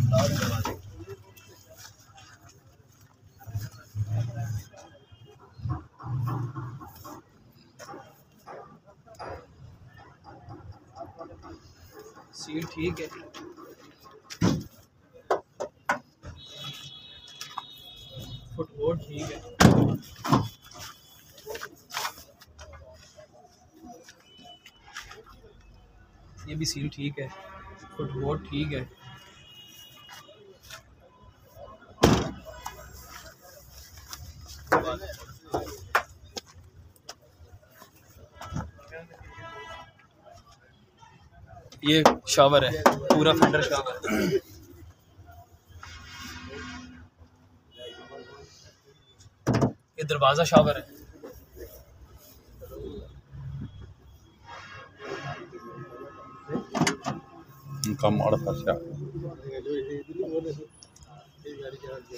A: ठीक है। फुटबोर्ड ठीक है। भी सील ठीक है फुटबोर्ड ठीक है। ये शावर है, पूरा फेंडर शावर ये दरवाज़ा शावर है।
D: कम और अच्छा।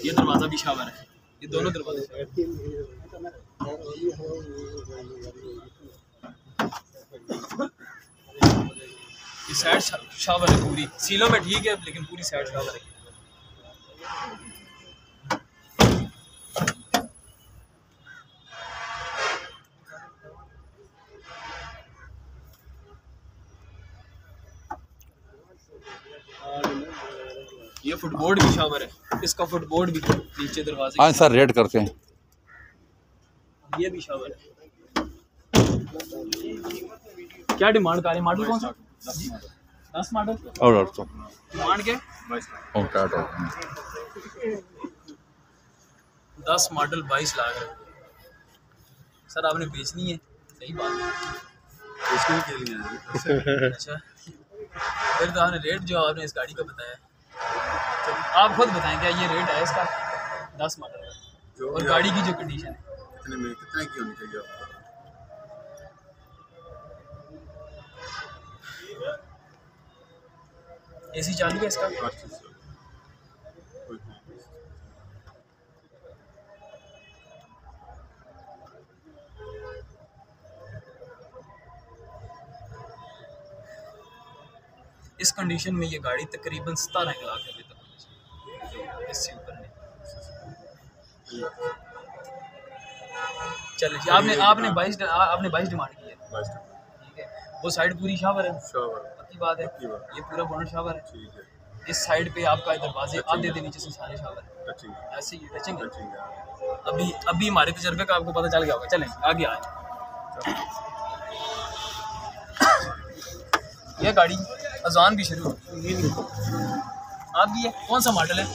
A: ये दरवाज़ा भी शावर है। ये दोनों दरवाजे ये साइड शावर है पूरी। सीलों में ठीक है, लेकिन पूरी साइड शावर है। ये फुटबोर्ड भी शावर है। इसका फुटबोर्ड भी नीचे दरवाजे
D: हाँ सर रेट करते हैं।
A: ये भी शावर है। क्या डिमांड कर रहे हैं? मॉडल कौन सा? दस मॉडल।
D: और और तो।
A: डिमांड के
D: और क्या तो।
A: दस मॉडल बाईस लाख सर आपने बेचनी है? सही बात है।
E: इसके के लिए।
A: अच्छा। फिर तो आपने रेट जो आपने इस गाड़ी का बताया। आप खुद बताएँ क्या ये रेट है इसका? दस मॉडल का। और गाड़ी की जो कंडीशन है।
E: कितने में कितने की होनी चाहिए आपको?
A: एसी चालू है इसका? इस कंडीशन में ये गाड़ी तकरीबन सतारह लाख रुपये तक। चाहिए इससे ऊपर नहीं। चलिए आपने आपने बाईस आपने बाईस डिमांड की है। ठीक है। वो साइड पूरी शावर है। पक्की बात है। ये पूरा बोनट शावर है। इस साइड पे आपका दरवाजे आधे दे नीचे से सारे शावर है। ऐसे ही टचिंग है।
E: है।
A: अभी अभी हमारे तजर्बे का आपको पता चल गया होगा। चलें आगे आए। यह गाड़ी अजान भी शुरू हो गई। आप भी है? कौन सा मॉडल है?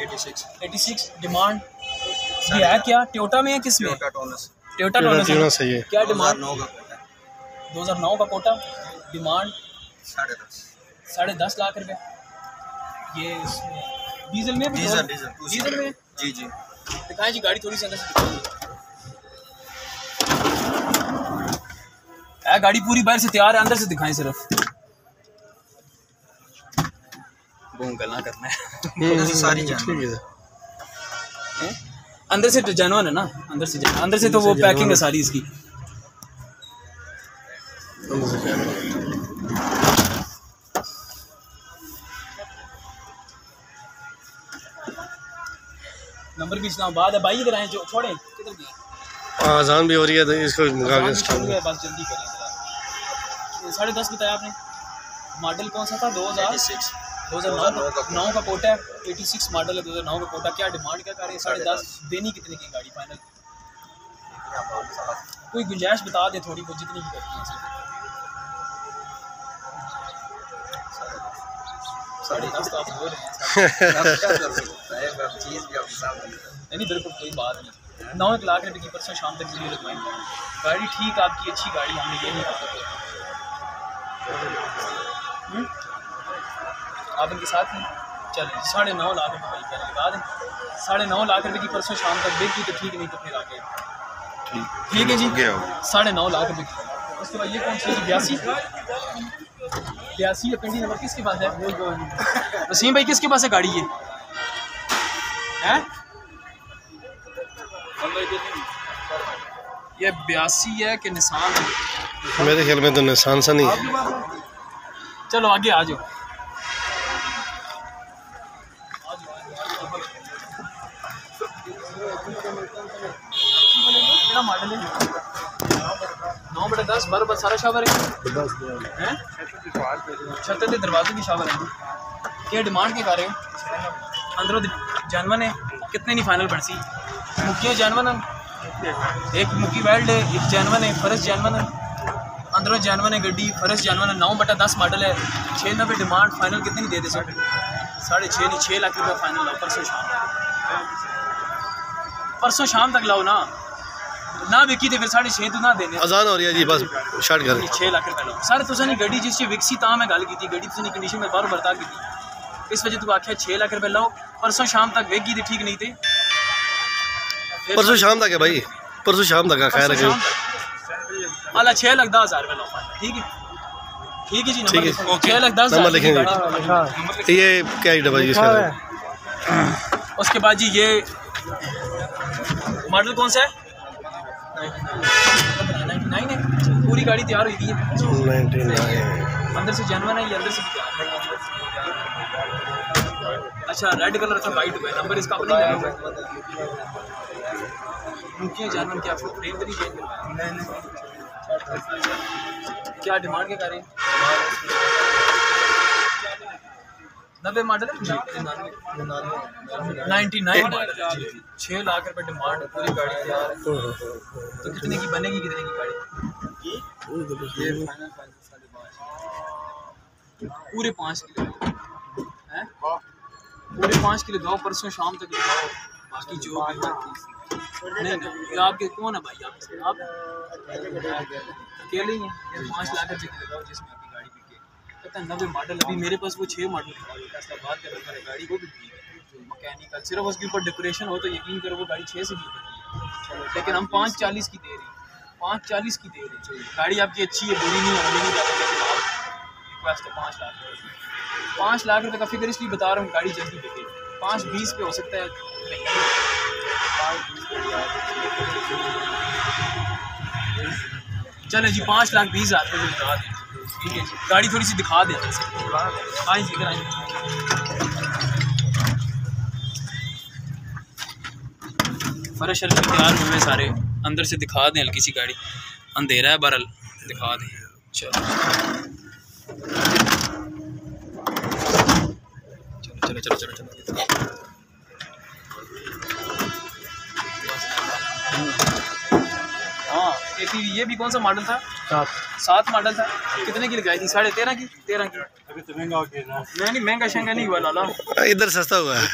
C: 86
A: 86 डिमांड ये है क्या? टोयोटा में है किसमें?
C: टोयोटा टोनस
A: टोयोटा टोनस
F: सही है
A: क्या डिमांड
C: 2009 का कोटा है,
A: 2009 का कोटा डिमांड
C: साढ़े दस।
A: साढ़े दस लाख रुपए। ये डीजल में
C: डीजल डीजल
A: डीजल में?
C: जी जी।
A: दिखाएँ जी गाड़ी थोड़ी सी अंदर से है गाड़ी पूरी बाहर से तैयार है अंदर से दिखाएँ सिर्फ़। बूम गलना करना है।
C: अंदर से सारी जान
F: ठीक है।
A: हैं? अंदर से तो जेनवन है ना? अंदर से अंदर से तो वो पैकिंग है सारी इसकी।
F: है?
A: नंबर भी इस्लामाबाद है। भाई इधर आए जो छोड़े। किधर गए?
F: हाँ, अजान भी हो रही है तो इसको मंगा
A: अजान
F: के स्टार्ट
A: है, बस जल्दी करें। साढ़े दस बताया आपने। मॉडल कौन सा था? दो हज़ार। दो हज़ार नौ नौ का कोटा है एटी सिक्स मॉडल है दो हज़ार नौ का कोटा। क्या डिमांड क्या कर रहे हैं? साढ़े दस देनी कितने की गाड़ी फाइनल कोई गुंजाइश बता दे थोड़ी बहुत जितनी की करती है साढ़े दस तो आप बोल रहे हैं। नहीं बिल्कुल कोई बात नहीं। नौ एक लाख रुपए की परसों शाम तक वीडियो लगवाएँगे। गाड़ी ठीक आपकी अच्छी गाड़ी हमने ये नहीं कहा। हम्म? आप इनके साथ हैं। चलें साढ़े नौ लाख रुपए भाई क्या लगा दें। साढ़े नौ लाख रुपए की परसों शाम तक गई तो ठीक नहीं तो फिर आगे। ठीक। है जी? साढ़े नौ लाख रुपए। की उसके बाद ये कौन सी बयासी। बयासी पेंडी नंबर किसके पास है? वसीम भाई किसके पास है गाड़ी ये? है? ये बयासी है कि निशान है?
F: मेरे ख्याल में तो निशान सा नहीं है।
A: चलो आगे आ जाओ। बटे दस, बारह बस, सारा शावर है? छत्तर दे दरवाजे भी शावर है। क्या डिमांड के कर रहे हो अंदरों जानवर ने कितने नहीं फाइनल पड़ सी मुक्कियाँ जानवर एक मुक्की वेल्ड है, एक जानवर है, फरस जानवर है। अंदरों जानवर है गड्डी, फरस जानवर है। नौ बटा दस मॉडल है। छः नब्बे डिमांड फाइनल कितनी नहीं दे दे सर साढ़े छः नहीं छः लाख रुपया फाइनल लाओ परसों शाम। परसों शाम तक लाओ ना। ना विकी तो फिर साढ़े छः तो ना देने।
F: अजान हो रही है जी बस शर्ट कर।
A: छः लाख रुपये लाओ सर तुसें नहीं गड्डी जिस विकसी तां मैं गल की गड्डी तुसें कंडीशन में बाहर बरता की इस वजह तू आख्या छः लाख रुपये लाओ परसों शाम तक वेगी तो ठीक नहीं थे
F: परसों शाम तक है भाई परसों शाम तक खैर
A: शाम अला छः लाख दस हज़ार रुपये ठीक है? ठीक है जी
F: ठीक है।
A: नंबर लिखो। छः लाख दस
F: नंबर लिखेंगे। ये क्या है भाई इसका
A: उसके बाद जी ये मॉडल कौन सा है? नाइन है। पूरी गाड़ी तैयार हुई है
F: नाइनटी नाइन
A: अंदर से जानवर है ये अंदर से भी तैयार है? अच्छा रेड कलर था वाइट में। नंबर इसका अपनी लगा है। मुख्य जानवर क्या आपको फ्रेम तो नहीं चेंज करवाया? क्या डिमांड क्या कर रहे हैं? नब्बे मॉडल है। नाइन्टी नाइन मॉडल छः लाख रुपए डिमांड है पूरी गाड़ी तैयार है। तो कितने की बनेगी कितने की गाड़ी? पूरे पाँच किलो। हैं? पूरे पाँच किलो दो परसों शाम तक लगाओ बाकी जो नहीं नहीं आपके कौन है भाई आप आप? अकेले ही हैं। पाँच लाख रुपये लगाओ जिसमें नब्बे मॉडल अभी मेरे पास वो छः मॉडल खड़ा हुआ इसका बात कर रहा गाड़ी वो भी बिकी है मैकेनिकल सिर्फ़ उसके ऊपर डेकोरेशन हो तो यकीन करो, वो गाड़ी छः से भी लेकिन हम पाँच चालीस की दे रहे हैं। पाँच चालीस की दे रहे हैं। गाड़ी आपकी अच्छी है, बुरी नहीं है नहीं जाता रिक्वेस्ट है पाँच लाख रुपये पाँच लाख रुपए का फ़िक्र इसलिए बता रहा हूँ, गाड़ी जल्दी बिके। पाँच बीस पे हो सकता है चले जी, पाँच लाख बीस हज़ार रुपये दिखा दें। ठीक है गाड़ी थोड़ी सी दिखा दें। जी फर्श भी तैयार हुए सारे। अंदर से दिखा दें हल्की सी गाड़ी। अंधेरा है बरल दिखा दें। चलो चलो। चलो चलो चलो चलो। हाँ। एक ये भी कौन सा मॉडल था? सात। सात मॉडल था। कितने की लगाई थी? साढ़े तेरह की? तेरह की। अभी तो महँगा हो गया नहीं महँगा शहंगा नहीं हुआ लाला।
F: इधर सस्ता हुआ। है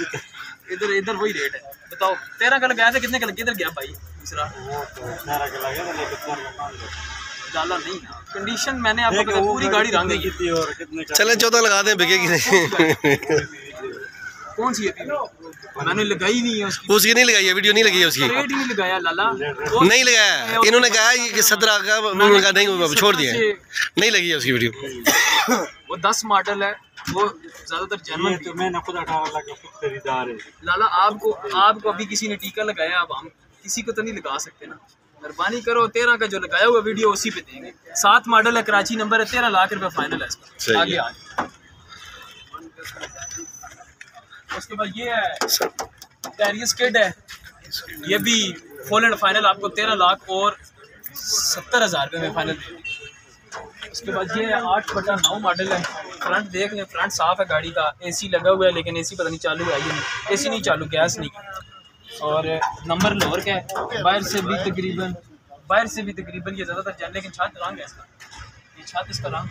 A: इधर इधर वही रेट है। बताओ तेरह का लगाया था कितने का लग- किधर गया भाई? दूसरा। डाला नहीं ना। कंडीशन मैंने आपको पूरी गाड़ी रंग
F: चले चौदह लगा दें बिकेगी नहीं।
A: कौन सी है अभी? मैंने लगाई नहीं है उसकी।
F: उसकी नहीं लगाई है वीडियो नहीं लगी है उसकी।
A: रेट ही नहीं लगाया लाला।
F: नहीं लगाया इन्होंने कहा ये कि सत्रह का उन्होंने कहा नहीं छोड़ दिया नहीं लगी है उसकी वीडियो
A: वो दस मॉडल है वो ज़्यादातर जर्मन तो मैंने खुद अठारह लाख का खरीदार है। लाला आपको आपको अभी किसी ने टीका लगाया अब हम किसी को तो नहीं लगा सकते ना। मेहरबानी करो तेरह का जो लगाया हुआ वीडियो उसी पे देंगे। सात मॉडल है कराची नंबर है तेरह लाख रुपए फाइनल है इसका। आगे। आगे उसके बाद ये है। टेरियस किड है। ये भी फुल एंड फाइनल आपको तेरह लाख और सत्तर हज़ार रुपये में फाइनल देंगे उसके बाद ये है आठ बटा नौ मॉडल है। फ्रंट देख लें फ्रंट साफ़ है गाड़ी का। एसी लगा हुआ है लेकिन एसी पता नहीं चालू है ये नहीं। एसी नहीं चालू गैस नहीं। और नंबर लोअर का है। बाहर से भी तकरीबन बाहर से भी तकरीबन ये ज़्यादातर जान लेकिन छत रंग है इसका। ये छत इसका रंग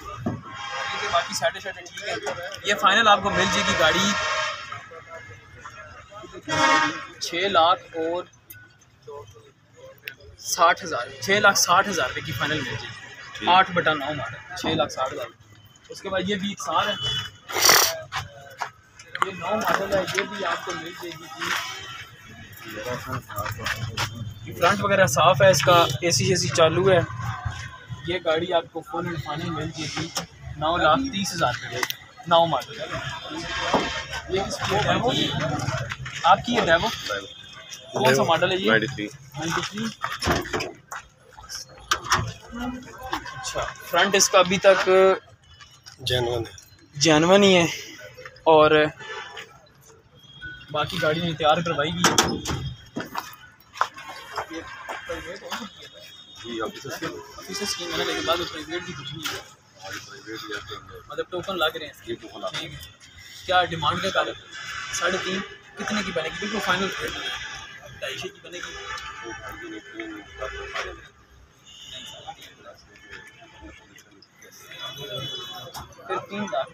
A: बाकी साइड साइड ठीक है। ये फाइनल आपको मिल जाएगी गाड़ी। छः लाख और साठ हज़ार। छः लाख साठ हज़ार रुपये की फाइनल मिल जाएगी आठ बटा नौ मॉडल छः लाख साठ हज़ार। उसके बाद ये भी एक साल है। ये नौ मॉडल है। ये भी आपको मिल जाएगी जी। फ्रंट वगैरह साफ़ है। इसका एसी सी चालू है। ये गाड़ी आपको फुल एंड फाइनल मिल जाएगी। नौ लाख तीस हज़ार रुपये नौ मॉडल ये किसकी है डेवो आपकी है डेवो कौन सा मॉडल है ये? नाइन्टी थ्री अच्छा फ्रंट इसका अभी तक
F: जैनवन है।
A: जानवन ही है। और बाकी गाड़ी ने तैयार करवाई भी है। है? लेकिन बाद में प्राइवेट भी कुछ नहीं है।
E: हमारी प्राइवेट या
A: मतलब टोकन लग रहे हैं। ठीक। है क्या डिमांड क्या कर साढ़े तीन कितने की बनेगी? बिल्कुल फाइनल ढाई सौ की बनेगी। फिर तीन लाख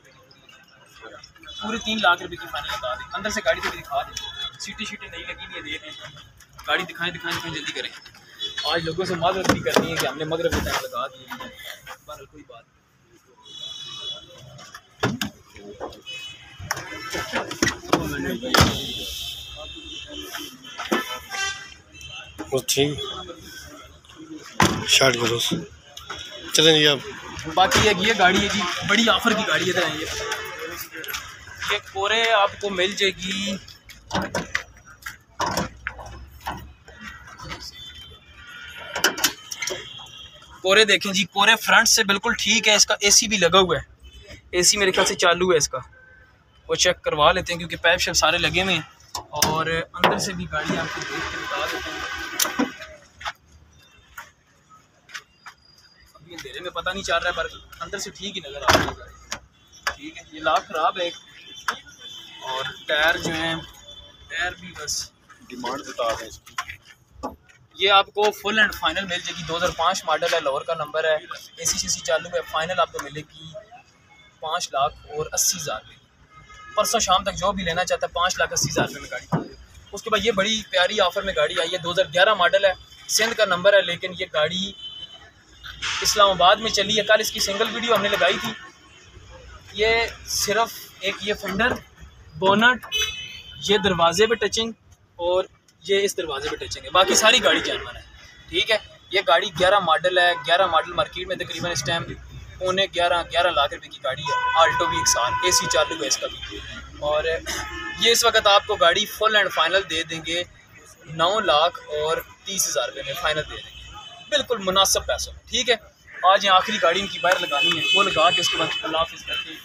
A: पूरे तीन लाख रुपए की फाइनल लगा दें। अंदर से गाड़ी तो दिखा दें। सीटी शीटें नहीं लगी नहीं दे रहे हैं। गाड़ी दिखाएँ दिखाएँ दिखाएँ जल्दी करें। आज लोगों से माजरत भी करनी है कि हमने मगरब टाइम लगा दिए कोई बात नहीं।
F: ठीक। स्टार्ट करो चलें जी आप
A: बाकी एक ये गाड़ी है जी, बड़ी ऑफ़र की गाड़ी है ये। ये कोरे आपको मिल जाएगी। कोरे देखें जी, कोरे फ्रंट से बिल्कुल ठीक है, इसका एसी भी लगा हुआ है। एसी मेरे ख्याल से चालू है इसका। वो चेक करवा लेते हैं क्योंकि पैप शैप सारे लगे हुए हैं और अंदर से भी गाड़ी आपको देख के बता देते हैं। अभी अंधेरे में पता नहीं चल रहा है पर अंदर से ठीक ही नज़र आ रही है। गाड़ी ठीक है ये लाख खराब है। और टायर जो हैं टायर भी बस।
E: डिमांड बता दें इसकी।
A: ये आपको फुल एंड फाइनल मिल जाएगी। 2005 मॉडल है लाहौर का नंबर है। ए सी सी चालू है फाइनल आपको मिलेगी। पाँच लाख और अस्सी हज़ार में। परसों शाम तक जो भी लेना चाहता है, पाँच लाख अस्सी हज़ार रुपये में गाड़ी उसके बाद ये बड़ी प्यारी ऑफ़र में गाड़ी आई है 2011 मॉडल है। सिंध का नंबर है, लेकिन ये गाड़ी इस्लामाबाद में चली है। कल इसकी सिंगल वीडियो हमने लगाई थी। ये सिर्फ़ एक ये फेंडर बोनट ये दरवाजे पे टचिंग और ये इस दरवाजे पे टचिंग है। बाकी सारी गाड़ी जानवर है। ठीक है? ये गाड़ी 11 मॉडल है 11 मॉडल मार्केट में तकरीबन इस टाइम पौने ग्यारह ग्यारह लाख रुपए की गाड़ी है आल्टो भी एक साल ए सी चालू है इसका भी। और, ये इस वक्त आपको गाड़ी फुल एंड फाइनल दे देंगे, नौ लाख और तीस हज़ार रुपये में फाइनल दे देंगे। बिल्कुल मुनासिब पैसों में, ठीक है? आज यहाँ आखिरी गाड़ी इनकी बाहर लगानी है, वो लगा के उसके बाद अल्लाह हाफिज़ करके